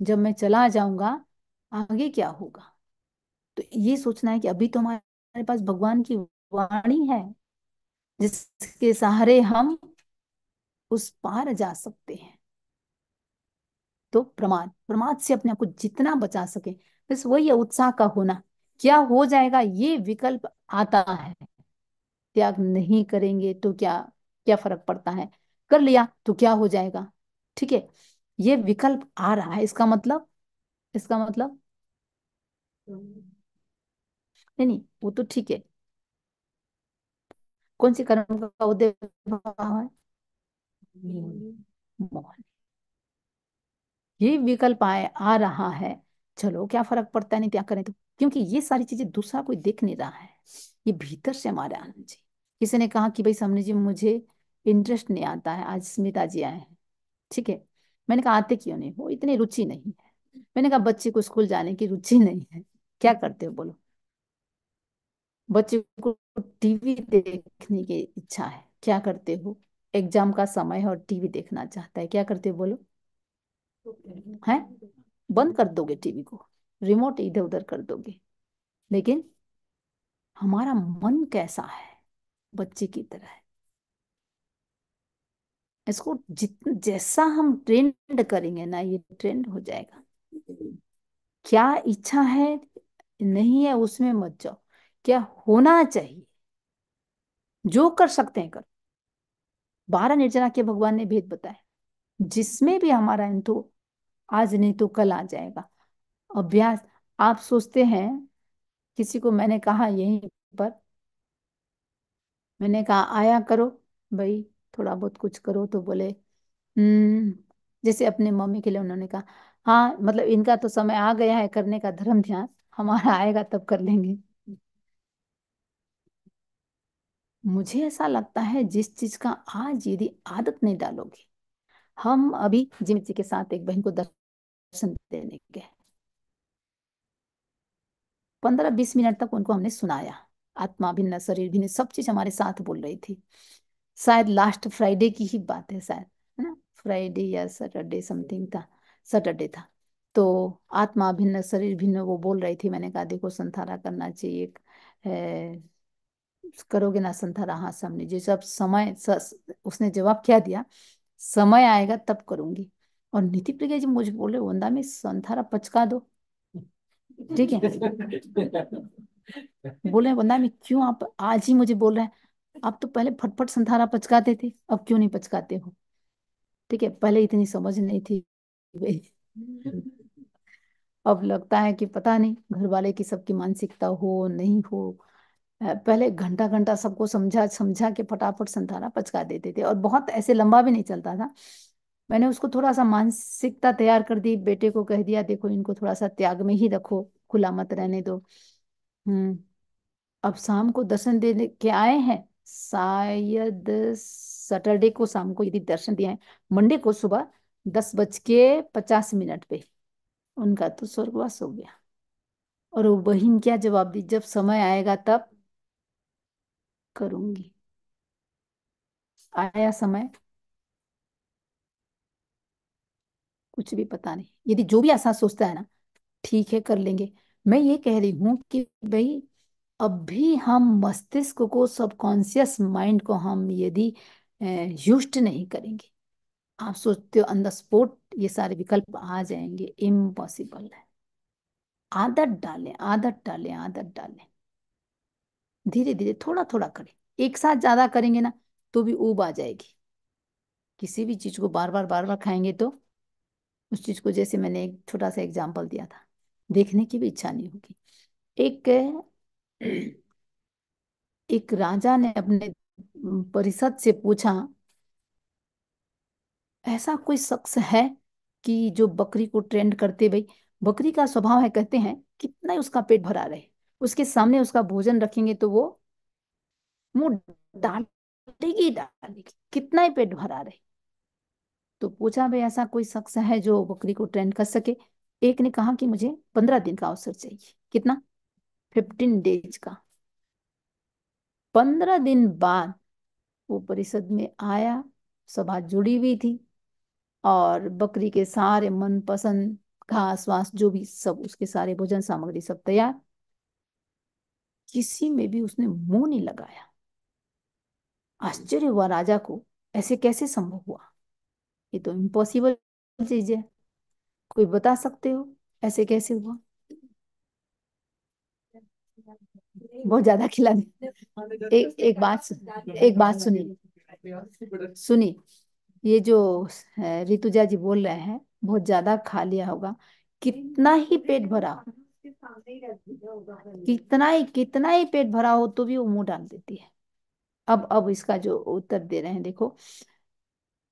Speaker 1: जब मैं चला जाऊँगा आगे क्या होगा? तो ये सोचना है कि अभी तो हमारे पास भगवान की वाणी है, जिसके सहारे हम उस पार जा सकते हैं। तो प्रमाद प्रमाद से अपने आप को जितना बचा सके। बस वही उत्साह का होना। क्या हो जाएगा, ये विकल्प आता है। त्याग नहीं करेंगे तो क्या क्या फ़र्क पड़ता है? कर लिया तो क्या हो जाएगा? ठीक है, ये विकल्प आ रहा है। इसका मतलब इसका मतलब? नहीं नहीं, वो तो ठीक है। कौन सी कर्म का उद्देश्य ये विकल्प आए, आ रहा है। चलो, क्या फ़र्क पड़ता है? नहीं क्या करें तो? क्योंकि ये सारी चीज़ें दूसरा कोई देख नहीं रहा है। ये भीतर से हमारे आना चाहिए किसी ने कहा कि भाई समझ जी, मुझे इंटरेस्ट नहीं आता है। आज स्मिता जी आए हैं। ठीक है? मैंने कहा, आते क्यों नहीं? वो इतनी रुचि नहीं है। मैंने कहा, बच्चे को स्कूल जाने की रुचि नहीं है। क्या करते हो? बोलो। बच्चे को टीवी देखने की इच्छा है। क्या करते हो? एग्ज़ाम का समय है और टीवी देखना चाहता है। क्या करते हो? बोलो। है? बंद कर दोगे टीवी को। रिमोट इधर उधर कर दोगे। लेकिन हमारा मन कैसा है? बच्चे की तरह है। इसको जित, जैसा हम ट्रेंड करेंगे ना, ये ट्रेंड हो जाएगा। क्या इच्छा है? नहीं है, उसमें मत जाओ। क्या होना चाहिए? जो कर सकते हैं करो। बारह निर्जना के भगवान ने भेद बताया। जिसमें भी हमारा इंतु आज नहीं तो कल आ जाएगा। अभ्यास, आप सोचते हैं, किसी को मैंने कहा यहीं पर, मैंने कहा, आया करो, भाई, थोड़ा बहुत कुछ करो। तो बोले हम्म। जैसे अपने मम्मी के लिए उन्होंने कहा हाँ मतलब इनका तो समय आ गया है करने का, धर्म ध्यान हमारा आएगा तब कर लेंगे। मुझे ऐसा लगता है जिस चीज़ का आज यदि आदत नहीं डालोगे, हम अभी जिमित जी के साथ एक बहन को दर्शन देने गए। पंद्रह बीस मिनट तक उनको हमने सुनाया। आत्मा भिन्न, शरीर भिन्न, सब चीज़ हमारे साथ बोल रही थी। शायद लास्ट फ्राइडे की ही बात है शायद, है ना? फ्राइडे या सैटरडे समथिंग था। सैटरडे था। तो आत्मा भिन्न शरीर भिन्न वो बोल रही थी मैंने कहा देखो संथारा करना चाहिए करोगे ना संथारा? हाँ सामने जो। सब समय स, उसने जवाब क्या दिया? समय आएगा तब करूँगी। और नीति प्रज्ञा जी मुझे बोले वंदा में संथारा पचका दो। ठीक है? बोले वंदा में क्यों आप आज ही मुझे बोल रहे हैं? आप तो पहले फटफट संथारा पचकाते थे अब क्यों नहीं पचकाते हो? ठीक है? पहले इतनी समझ नहीं थी। अब लगता है कि पता नहीं घर वाले की सबकी मानसिकता हो, नहीं हो। पहले घंटा घंटा सबको समझा समझा के फटाफट संतारा पचका देते थे और बहुत ऐसे लंबा भी नहीं चलता था। मैंने उसको थोड़ा सा मानसिकता तैयार कर दी, बेटे को कह दिया, देखो, इनको थोड़ा सा त्याग में ही रखो, खुला मत रहने दो। हम्म। अब शाम को दर्शन देने के आए हैं, शायद सैटरडे को शाम को यदि दर्शन दिया है, मंडे को सुबह दस बज के पचास मिनट पे। उनका तो स्वर्गवास हो गया। और वो बहन क्या जवाब दी? जब समय आएगा तब करूँगी। आया समय। कुछ भी पता नहीं। यदि जो भी ऐसा सोचता है ना, ठीक है, कर लेंगे। मैं ये कह रही हूँ कि भाई अब भी हम मस्तिष्क को सबकॉन्शियस माइंड को हम यदि युष्ट नहीं करेंगे। आप सोचते हो ऑन द स्पॉट ये सारे विकल्प आ जाएँगे इम्पॉसिबल है। आदत डालें आदत डालें आदत डालें। धीरे धीरे, थोड़ा थोड़ा करें। एक साथ ज़्यादा करेंगे ना तो भी ऊब आ जाएगी। किसी भी चीज़ को बार बार बार बार खाएँगे तो उस चीज़ को जैसे मैंने एक छोटा सा एग्ज़ाम्पल दिया था, देखने की भी इच्छा नहीं होगी। एक एक राजा ने अपने परिषद से पूछा ऐसा कोई शख्स है कि जो बकरी को ट्रेंड करते भाई बकरी का स्वभाव है, कहते हैं, कितना ही उसका पेट भरा रहे, उसके सामने उसका भोजन रखेंगे तो वो मुँह डालेगी डालेगी कितना ही पेट भरा रहे। तो पूछा भाई, ऐसा कोई शख्स है जो बकरी को ट्रेंड कर सके? एक ने कहा कि मुझे पंद्रह दिन का अवसर चाहिए। कितना? फिफ्टीन डेज़ का। पंद्रह दिन बाद वो परिषद में आया, सभा जुड़ी हुई थी। और बकरी के सारे मनपसंद घास वास जो भी सब, उसके सारे भोजन सामग्री सब तैयार। किसी में भी उसने मुँह नहीं लगाया। आश्चर्य हुआ राजा को, ऐसे कैसे संभव हुआ? ये तो इम्पॉसिबल चीज़ है। कोई बता सकते हो ऐसे कैसे हुआ? बहुत ज़्यादा खिला एक एक बात एक बात सुनिए। सुनिए। ये जो ऋतुजा जी बोल रहे हैं, बहुत ज़्यादा खा लिया होगा। कितना ही पेट भरा हो कितना ही कितना ही पेट भरा हो तो भी वो मुँह डाल देती है। अब अब इसका जो उत्तर दे रहे हैं, देखो,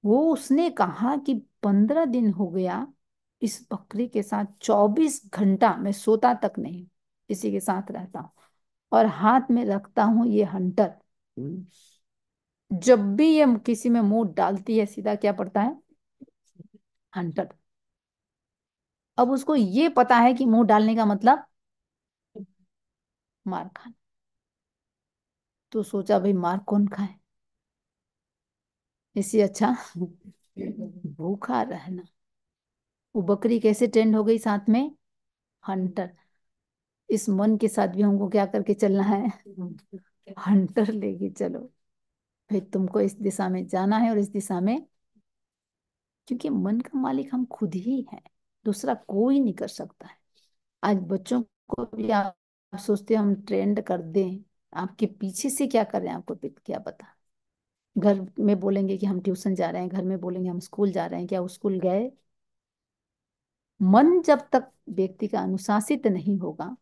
Speaker 1: वो उसने कहा कि पंद्रह दिन हो गया, इस बकरी के साथ चौबीस घंटा मैं सोता तक नहीं, इसी के साथ रहता हूँ और हाथ में रखता हूँ ये हंटर। जब भी ये किसी में मुँह डालती है, सीधा क्या पड़ता है? हंटर अब उसको ये पता है कि मुँह डालने का मतलब मार खाना। तो सोचा, भाई मार कौन खाए? इससे अच्छा भूखा रहना। वो बकरी कैसे ट्रेंड हो गई साथ में? हंटर इस मन के साथ भी हमको क्या करके चलना है? हंटर लेके चलो। भाई तुमको इस दिशा में जाना है और इस दिशा में क्योंकि मन का मालिक हम खुद ही हैं, दूसरा कोई नहीं कर सकता है। आज बच्चों को भी आप सोचते हम ट्रेंड कर दें, आपके पीछे से क्या कर रहे हैं, आपको क्या पता? घर में बोलेंगे कि हम ट्यूशन जा रहे हैं, घर में बोलेंगे हम स्कूल जा रहे हैं, क्या स्कूल गए? मन जब तक व्यक्ति का अनुशासित नहीं होगा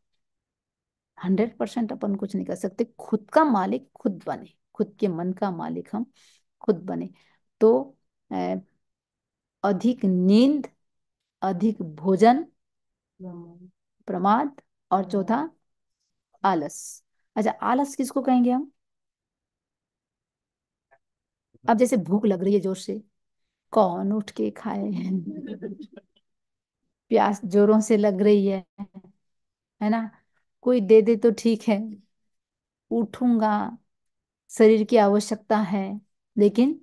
Speaker 1: हंड्रेड परसेंट अपन कुछ नहीं कर सकते, खुद का मालिक खुद बने। खुद के मन का मालिक हम, खुद बने। तो अधिक नींद, अधिक भोजन, प्रमाद और चौथा आलस। अच्छा आलस किसको कहेंगे हम? अब जैसे भूख लग रही है ज़ोर से, कौन उठ के खाए? प्यास जोरों से लग रही है है ना? कोई दे दे तो ठीक है, उठूँगा शरीर की आवश्यकता है। लेकिन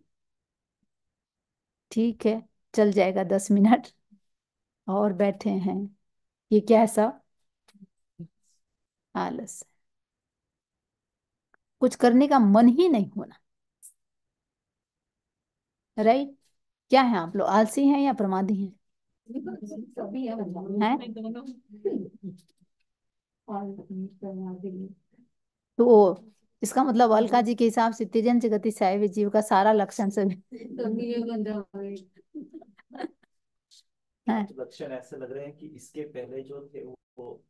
Speaker 1: ठीक है, चल जाएगा दस मिनट और बैठे हैं। ये क्या सब? आलस कुछ करने का मन ही नहीं होना राइट? क्या है आप लोग, आलसी हैं या प्रमादी हैं?
Speaker 3: है?
Speaker 1: तो इसका मतलब अलका जी के हिसाब से तिरंज गति साहिब जीव का सारा लक्षण सब
Speaker 3: है। है।
Speaker 4: लक्षण ऐसे लग रहे हैं कि इसके पहले जो थे वो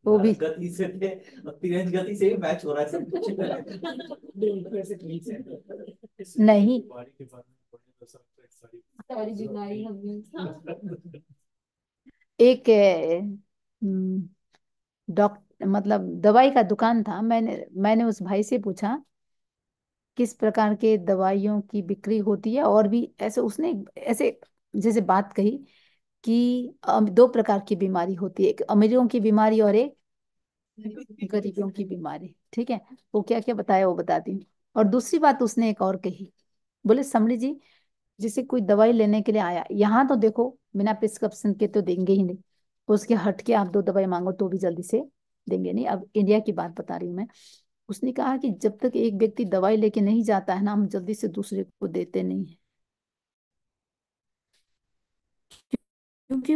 Speaker 4: वो
Speaker 1: भी-
Speaker 4: गति से थे तिरंज गति से मैच हो रहा है सब कुछ।
Speaker 1: नहीं।
Speaker 2: तो सब एक
Speaker 1: एक डॉक्टर मतलब दवाई का दुकान था, मैंने मैंने उस भाई से पूछा, किस प्रकार के दवाइयों की बिक्री होती है? और भी ऐसे उसने ऐसे जैसे बात कही कि दो प्रकार की बीमारी होती है, एक अमीरों की बीमारी और एक गरीबों की बीमारी, ठीक है? वो क्या क्या बताया वो बताती हूँ और दूसरी बात उसने एक और कही, बोले, समरी जी, जैसे कोई दवाई लेने के लिए आया, यहाँ तो देखो, बिना प्रिस्क्रिप्शन के तो देंगे ही नहीं, उसके हट के आप दो दवाई मांगो तो भी जल्दी से देंगे। नहीं अब इंडिया की बात बता रही हूँ मैं। उसने कहा कि जब तक एक व्यक्ति दवाई लेके नहीं जाता है ना हम जल्दी से दूसरे को देते नहीं है। क्योंकि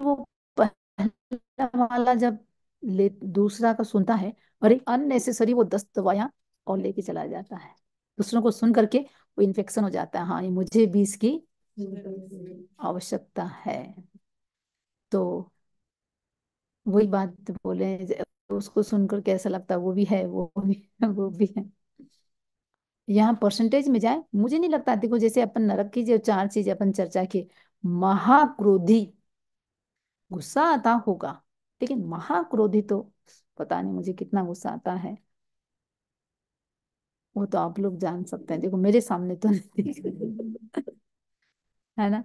Speaker 1: वो पहला वाला जब ले दूसरा का सुनता है और एक अननेसेसरी वो दस दवाइयाँ और लेके चला जाता है। दूसरों को सुन करके वो इन्फेक्शन हो जाता है। हाँ ये मुझे भी इसकी आवश्यकता है। तो वही बात बोले, उसको सुनकर कैसा लगता है वो भी है, वो भी है, वो भी है। यहाँ परसेंटेज में जाए, मुझे नहीं लगता, देखो जैसे अपन नरक की जो चार चीज़ अपन चर्चा की, महाक्रोधी, गुस्सा आता होगा, लेकिन महाक्रोधी तो पता नहीं मुझे कितना गुस्सा आता है। वो तो आप लोग जान सकते हैं, देखो मेरे सामने तो नहीं है ना?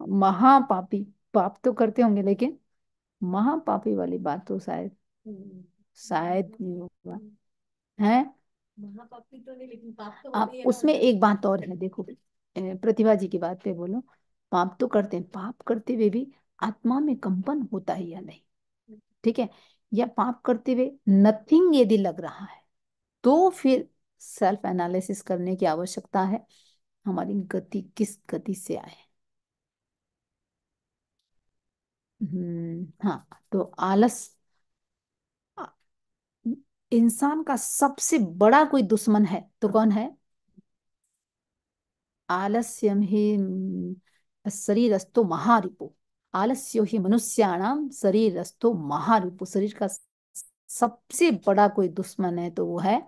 Speaker 1: महापापी पाप तो करते होंगे, लेकिन महापापी वाली बात तो शायद शायद नहीं होगा। है?
Speaker 3: महापापी तो नहीं लेकिन पाप तो
Speaker 1: आप उसमें एक बात और है देखो प्रतिभा जी की बात पे बोलो। पाप तो करते हैं पाप करते हुए भी आत्मा में कंपन होता है या नहीं? ठीक है? या पाप करते हुए नथिंग यदि लग रहा है तो फिर सेल्फ एनालिसिस करने की आवश्यकता है। हमारी गति किस गति से आए? हम्म हाँ तो आलस आ- इंसान का सबसे बड़ा कोई दुश्मन है तो कौन है? आलस्यम ही शरीरस्थो महारिपु। आलस्यो ही मनुष्याणाम शरीरस्थो महारिपु। शरीर का सबसे बड़ा कोई दुश्मन है तो वो है।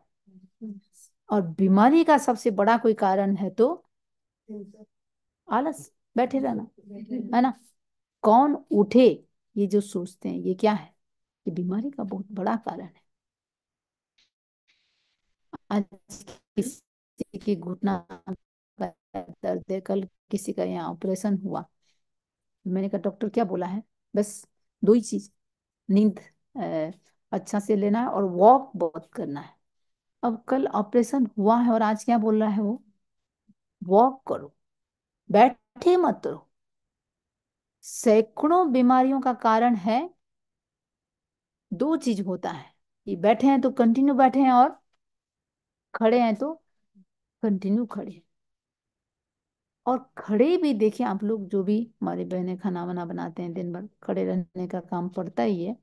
Speaker 1: और बीमारी का सबसे बड़ा कोई कारण है तो आलस। बैठे रहना है ना? कौन उठे? ये जो सोचते हैं, ये क्या है? ये बीमारी का बहुत बड़ा कारण है। आज किसी की घुटना, दर्द है, कल किसी का यहाँ ऑपरेशन हुआ। मैंने कहा, डॉक्टर, क्या बोला है? बस दो ही चीज़। नींद अच्छा से लेना है और वॉक बहुत करना है। अब कल ऑपरेशन हुआ है और आज क्या बोल रहा है वो? वॉक करो। बैठे मत रहो। सैकड़ों बीमारियों का कारण है। दो चीज़ होता है ये बैठे हैं तो कंटिन्यू बैठे हैं और खड़े हैं तो कंटिन्यू खड़े हैं। और खड़े भी देखिए, आप लोग जो भी हमारी बहनें खाना वाना बनाते हैं, दिन भर खड़े रहने का काम पड़ता ही है।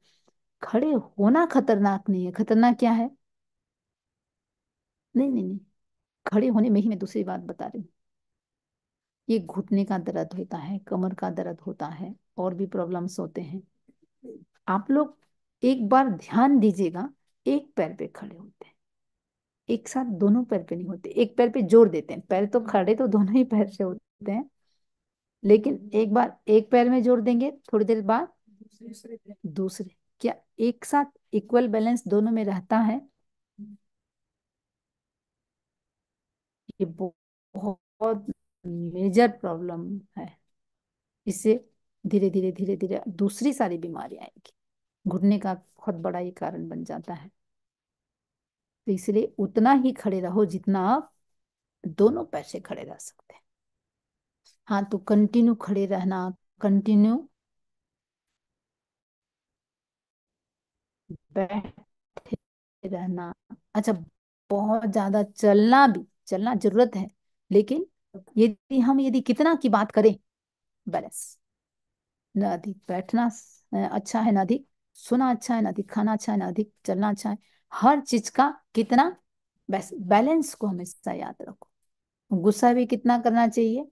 Speaker 1: खड़े होना खतरनाक नहीं है। खतरनाक क्या है? नहीं नहीं नहीं। खड़े होने में ही मैं दूसरी बात बता रही हूँ। ये घुटने का दर्द होता है, कमर का दर्द होता है और भी प्रॉब्लम्स होते हैं। आप लोग एक बार ध्यान दीजिएगा, एक पैर पे खड़े होते हैं। एक साथ दोनों पैर पे नहीं होते, एक पैर पे ज़ोर देते हैं। पैर तो खड़े तो दोनों ही पैर से होते हैं, लेकिन एक बार एक पैर में ज़ोर देंगे, थोड़ी देर बाद दूसरे। क्या एक साथ इक्वल बैलेंस दोनों में रहता है? ये बहुत मेजर प्रॉब्लम है। इससे धीरे धीरे धीरे धीरे दूसरी सारी बीमारियाँ आएगी। घुटने का बहुत बड़ा ही कारण बन जाता है। तो इसलिए उतना ही खड़े रहो जितना आप दोनों पैसे खड़े रह सकते हैं। हाँ तो कंटिन्यू खड़े रहना कंटिन्यू बैठे रहना। अच्छा बहुत ज़्यादा चलना भी, चलना ज़रूरत है, लेकिन यदि हम यदि कितना की बात करें बैलेंस न अधिक बैठना अच्छा है न अधिक सोना अच्छा है न अधिक खाना अच्छा है न अधिक चलना अच्छा है, हर चीज़ का कितना बैलेंस को हमेशा याद रखो। गुस्सा भी कितना करना चाहिए।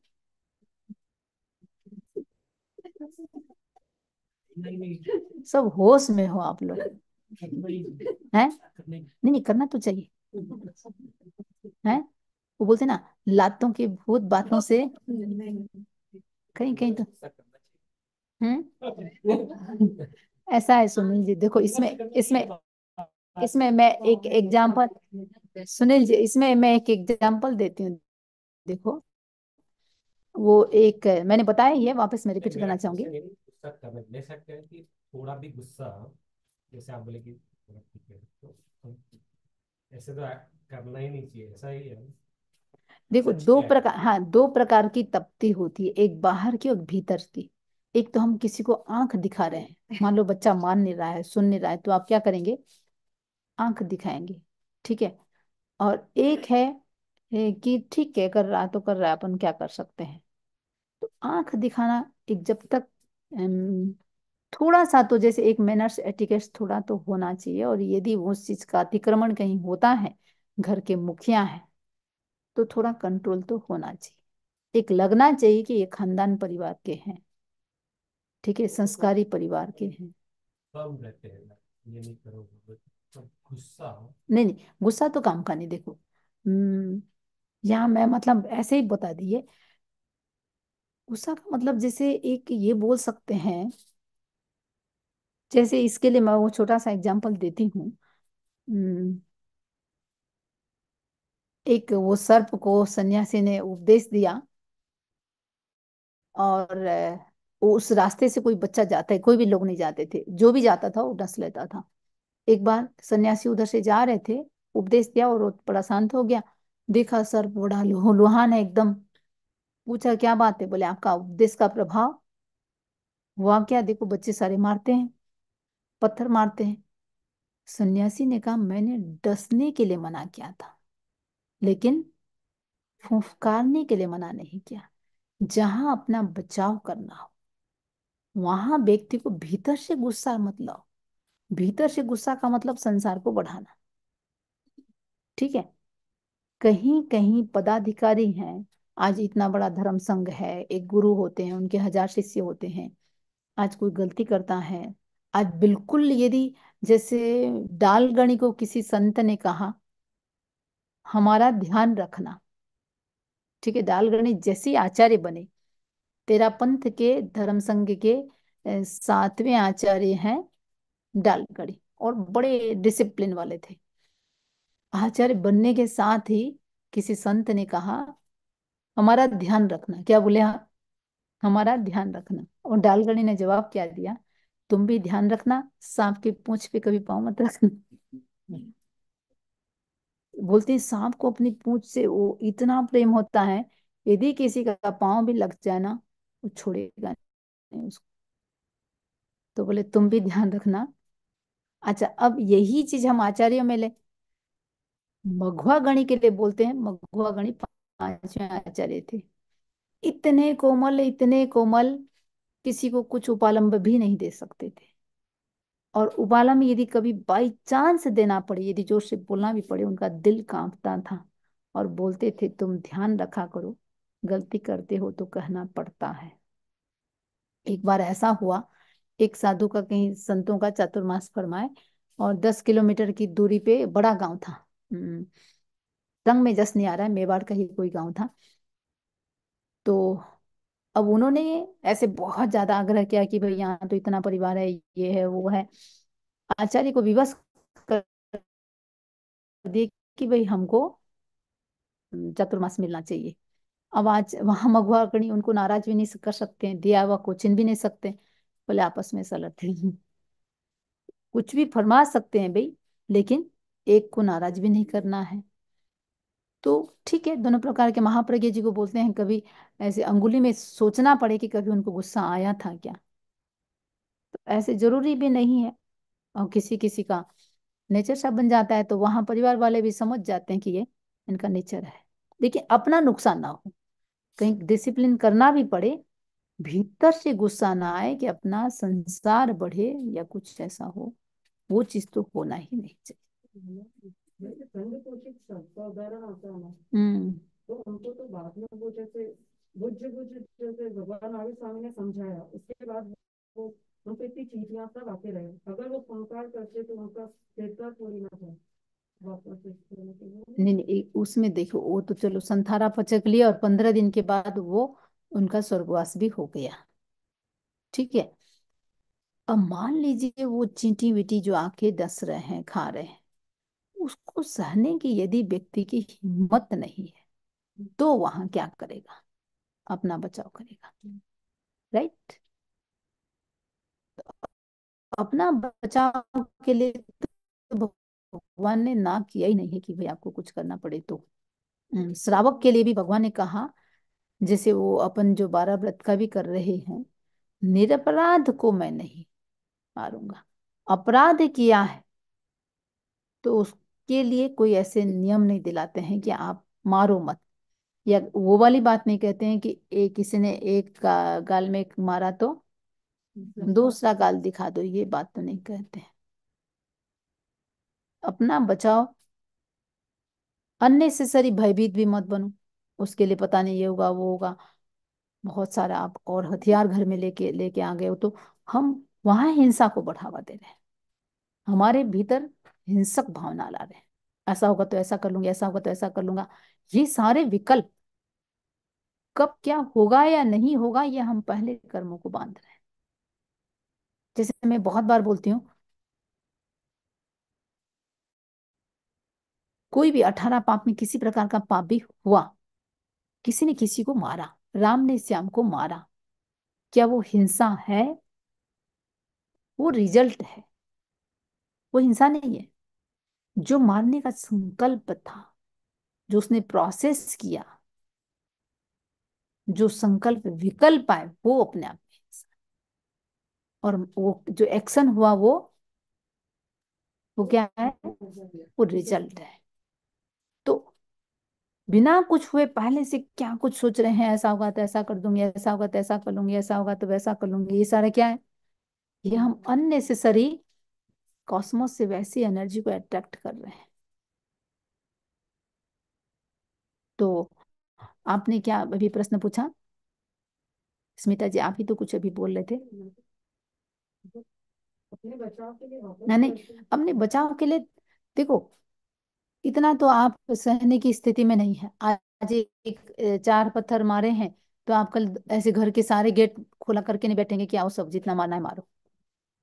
Speaker 1: सब होश में हो आप लोग। हैं?
Speaker 4: नहीं
Speaker 1: नहीं, करना तो चाहिए। हैं? वो बोलते ना, लातों के भूत बातों से कहीं कहीं तो हम्म? ऐसा है सुनील जी, देखो इसमें इसमें इसमें मैं एक एग्जांपल सुनील जी, इसमें मैं एक एग्जांपल देती हूँ, देखो। वो एक, मैंने बताया ही है वापस मैं रिपीट करना चाहूँगी।
Speaker 5: ले सकते हैं कि थोड़ा भी गुस्सा जैसे आप बोले कि, ऐसे तो करना ही नहीं चाहिए, ऐसा ही है।
Speaker 1: देखो दो? प्रकार हाँ दो प्रकार की तपती होती है एक बाहर की और भीतर की। एक तो हम किसी को आँख दिखा रहे हैं मान लो बच्चा मान नहीं रहा है सुन नहीं रहा है तो आप क्या करेंगे? आँख दिखाएँगे ठीक है? और एक है कि ठीक है कर रहा तो कर रहा है अपन क्या कर सकते हैं? तो आँख दिखाना एक जब तक थोड़ा सा तो जैसे एक मैनर्स एटिकेट्स थोड़ा तो होना चाहिए और यदि उस चीज़ का अतिक्रमण कहीं होता है घर के मुखिया हैं तो थोड़ा कंट्रोल तो होना चाहिए। एक लगना चाहिए कि ये खानदान परिवार के हैं ठीक है संस्कारी परिवार के हैं।
Speaker 5: कम रहते हैं नहीं गुस्सा
Speaker 1: नहीं नहीं गुस्सा तो काम का नहीं देखो। हम्म यहाँ मैं मतलब ऐसे ही बता दिए। गुस्सा का मतलब जैसे एक ये बोल सकते हैं जैसे इसके लिए मैं वो छोटा सा एग्जांपल देती हूँ। हम्म, एक वो सर्प को सन्यासी ने उपदेश दिया और उस रास्ते से कोई बच्चा जाता है, कोई भी लोग नहीं जाते थे। जो भी जाता था वो डस लेता था। एक बार सन्यासी उधर से जा रहे थे, उपदेश दिया और बड़ा शांत हो गया। देखा सर्प बड़ा लुह- लुहान है एकदम। पूछा, क्या बात है? बोले, आपका उपदेश का प्रभाव? हुआ क्या, देखो बच्चे सारे मारते हैं, पत्थर मारते हैं। सन्यासी ने कहा, मैंने डसने के लिए मना किया था। लेकिन फुफकारने के लिए मना नहीं किया। जहाँ अपना बचाव करना हो, वहाँ व्यक्ति को भीतर से गुस्सा मत लाओ। भीतर से गुस्सा का मतलब संसार को बढ़ाना। ठीक है? कहीं कहीं पदाधिकारी हैं, आज इतना बड़ा धर्म संघ है, एक गुरु होते हैं, उनके हज़ार शिष्य होते हैं, आज कोई गलती करता है। आज बिल्कुल यदि जैसे डालगणी को किसी संत ने कहा हमारा ध्यान रखना। ठीक है डालगणी जैसे आचार्य बने, तेरा पंथ के, धर्म संघ के सातवें आचार्य हैं डालगढ़ी और बड़े डिसिप्लिन वाले थे। आचार्य बनने के साथ ही किसी संत ने कहा, हमारा ध्यान रखना। क्या बोले हाँ हमारा ध्यान रखना। और डालगढ़ी ने जवाब क्या दिया? तुम भी ध्यान रखना, सांप की पूंछ पे कभी पाँव मत रखना। बोलते हैं, सांप को अपनी पूंछ से वो इतना प्रेम होता है, यदि किसी का पाँव भी लग जाए ना, वो छोड़ेगा नहीं उसको। तो बोले, तुम भी ध्यान रखना। अच्छा अब यही चीज़ हम आचार्यों में ले। मघुआ गणी के लिए बोलते हैं, मघुआ गणी पाँचवें आचार्य थे। इतने कोमल इतने कोमल, किसी को कुछ उपालंब भी नहीं दे सकते थे। और उबालम यदि कभी बाई चांस देना पड़े यदि ज़ोर से बोलना भी पड़े उनका दिल कांपता था और बोलते थे तुम ध्यान रखा करो गलती करते हो तो कहना पड़ता है। एक बार ऐसा हुआ एक साधु का कहीं संतों का चातुर्मास फरमाए और दस किलोमीटर की दूरी पे बड़ा गाँव था। हम्म, रंग में जस नहीं आ रहा है मेवाड़ का ही कोई गाँव था। तो अब उन्होंने ऐसे बहुत ज़्यादा आग्रह किया कि भाई यहाँ तो इतना परिवार है, ये है, वो है। आचार्य को विवश कर दिए कि भाई हमको चातुर्मास मिलना चाहिए। अब आज वहाँ मगुआ गणी उनको नाराज़ भी नहीं कर सकते हैं, दिया हुआ को छीन भी नहीं सकते बोले आपस में हैं कुछ भी फरमा सकते हैं भाई, लेकिन एक को नाराज़ भी नहीं करना है। तो ठीक है, दोनों प्रकार के महाप्रज्ञ जी को बोलते हैं, कभी ऐसे अंगुली में सोचना पड़े कि कभी उनको गुस्सा आया था क्या? तो ऐसे ज़रूरी भी नहीं है और किसी किसी का नेचर सा बन जाता है तो वहाँ परिवार वाले भी समझ जाते हैं कि ये इनका नेचर है। देखिए, अपना नुकसान ना हो, कहीं डिसिप्लिन करना भी पड़े, भीतर से गुस्सा ना आए कि अपना संसार बढ़े या कुछ ऐसा हो, वो चीज़ तो होना ही नहीं चाहिए।
Speaker 6: जैसे पोषित शब्द उदाहरण आता है ना
Speaker 1: हम्म।
Speaker 6: तो उनको तो बाद में वो जैसे बुझ बुझ जैसे भगवान आगे स्वामी ने समझाया उसके बाद वो उनको इतनी चीटियाँ सब आते रहे। अगर वो संकार करते तो उनका थोड़ी ना था
Speaker 1: नहीं नहीं उसमें देखो वो तो चलो संथारा पचक लिया और पंद्रह दिन के बाद वो उनका स्वर्गवास भी हो गया। ठीक है? अब मान लीजिए वो चींटी विटी जो आके डस रहे हैं खा रहे हैं उसको सहने की यदि व्यक्ति की हिम्मत नहीं है तो वहाँ क्या करेगा? अपना बचाव करेगा राइट अपना बचाव के लिए तो भगवान ने ना किया ही नहीं है कि भाई आपको कुछ करना पड़े तो। श्रावक के लिए भी भगवान ने कहा, जैसे वो अपन जो बारह व्रत का भी कर रहे हैं, निरपराध को मैं नहीं मारूँगा। अपराध किया है तो उसके लिए कोई ऐसे नियम नहीं दिलाते हैं कि आप मारो मत। या वो वाली बात नहीं कहते हैं कि एक किसी ने एक गा, गाल में मारा तो दूसरा गाल दिखा दो ये बात तो नहीं कहते हैं। अपना बचाओ। अननेसेसरी भयभीत भी मत बनो। उसके लिए पता नहीं ये होगा वो होगा। बहुत सारा आप और हथियार घर में लेके लेके आ गए हो तो हम वहाँ हिंसा को बढ़ावा दे रहे हैं। हमारे भीतर हिंसक भावना ला रहे हैं ऐसा होगा तो ऐसा कर लूँगा, ऐसा होगा तो ऐसा कर लूँगा। ये सारे विकल्प कब क्या होगा या नहीं होगा, ये हम पहले कर्मों को बाँध रहे हैं। जैसे मैं बहुत बार बोलती हूँ, कोई भी अठारह पाप में किसी प्रकार का पाप भी हुआ, किसी ने किसी को मारा, राम ने श्याम को मारा, क्या वो हिंसा है? वो रिज़ल्ट है। वो हिंसा नहीं है। जो मारने का संकल्प था, जो उसने प्रोसेस किया, जो संकल्प विकल्प आए, वो अपने आप में और वो जो एक्शन हुआ, वो वो क्या है? वो रिज़ल्ट है। तो बिना कुछ हुए, पहले से क्या कुछ सोच रहे हैं? ऐसा होगा तो ऐसा कर दूँगी, ऐसा होगा तो ऐसा कर लूँगी, ऐसा होगा तो वैसा कर लूँगी, ये सारा क्या है? ये हम अननेसेसरी कॉस्मोस से वैसी एनर्जी को अट्रैक्ट कर रहे हैं। तो आपने क्या अभी प्रश्न पूछा? स्मिता जी, आप ही तो कुछ अभी बोल रहे थे। नहीं अपने बचाव के लिए देखो, इतना तो आप सहने की स्थिति में नहीं है। आज एक चार पत्थर मारे हैं तो आप कल ऐसे घर के सारे गेट खोला करके नहीं बैठेंगे कि आओ सब जितना मारना है मारो।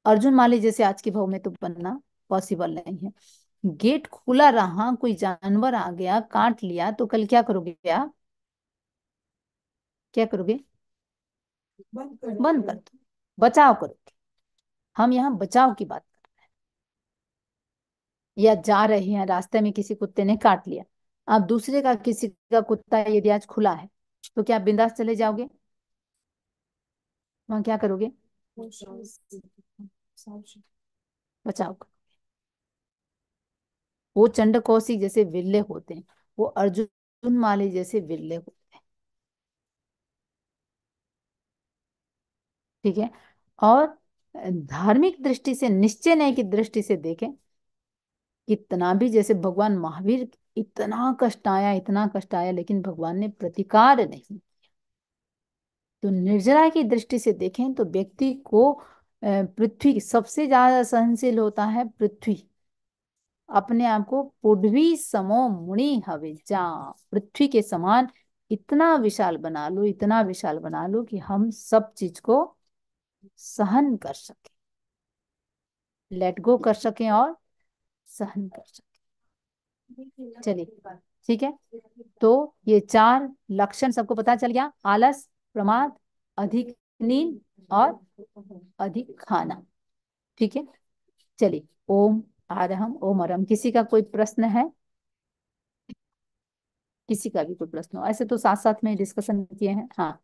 Speaker 1: अर्जुन माली जैसे आज के भाव में तो बनना पॉसिबल नहीं है। गेट खुला रहा कोई जानवर आ गया काट लिया तो कल क्या करोगे आप? क्या करोगे?
Speaker 6: बंद कर
Speaker 1: बंद कर दो। बचाव करोगे हम यहाँ बचाव की बात कर रहे हैं। या जा रहे हैं रास्ते में किसी कुत्ते ने काट लिया। अब दूसरे का किसी का कुत्ता यदि आज खुला है तो क्या आप बिंदास चले जाओगे? वहाँ क्या करोगे? बचाव वो चंड कौशिक जैसे विरले होते हैं, वो अर्जुन माली जैसे विरले होते हैं। ठीक है, और धार्मिक दृष्टि से, निश्चय नहीं की दृष्टि से देखें, कितना भी जैसे भगवान महावीर, इतना कष्ट आया, इतना कष्ट आया, लेकिन भगवान ने प्रतिकार नहीं किया। तो निर्जरा की दृष्टि से देखें तो व्यक्ति को पृथ्वी सबसे ज़्यादा सहनशील होता है पृथ्वी। अपने आप को पुडवी समो मुनि हवे जा। पृथ्वी के समान इतना विशाल बना लो, इतना विशाल बना लो कि हम सब चीज़ को सहन कर सके। लेट गो कर सके और सहन कर सके। चलिए, ठीक है? तो ये चार लक्षण सबको पता चल गया। आलस, प्रमाद, अधिक नींद और अधिक खाना। ठीक है? चलिए, ओम आरहम, ओम अरम किसी का कोई प्रश्न है? किसी का भी कोई प्रश्न हो। ऐसे तो साथ साथ में डिस्कशन किए हैं। हाँ।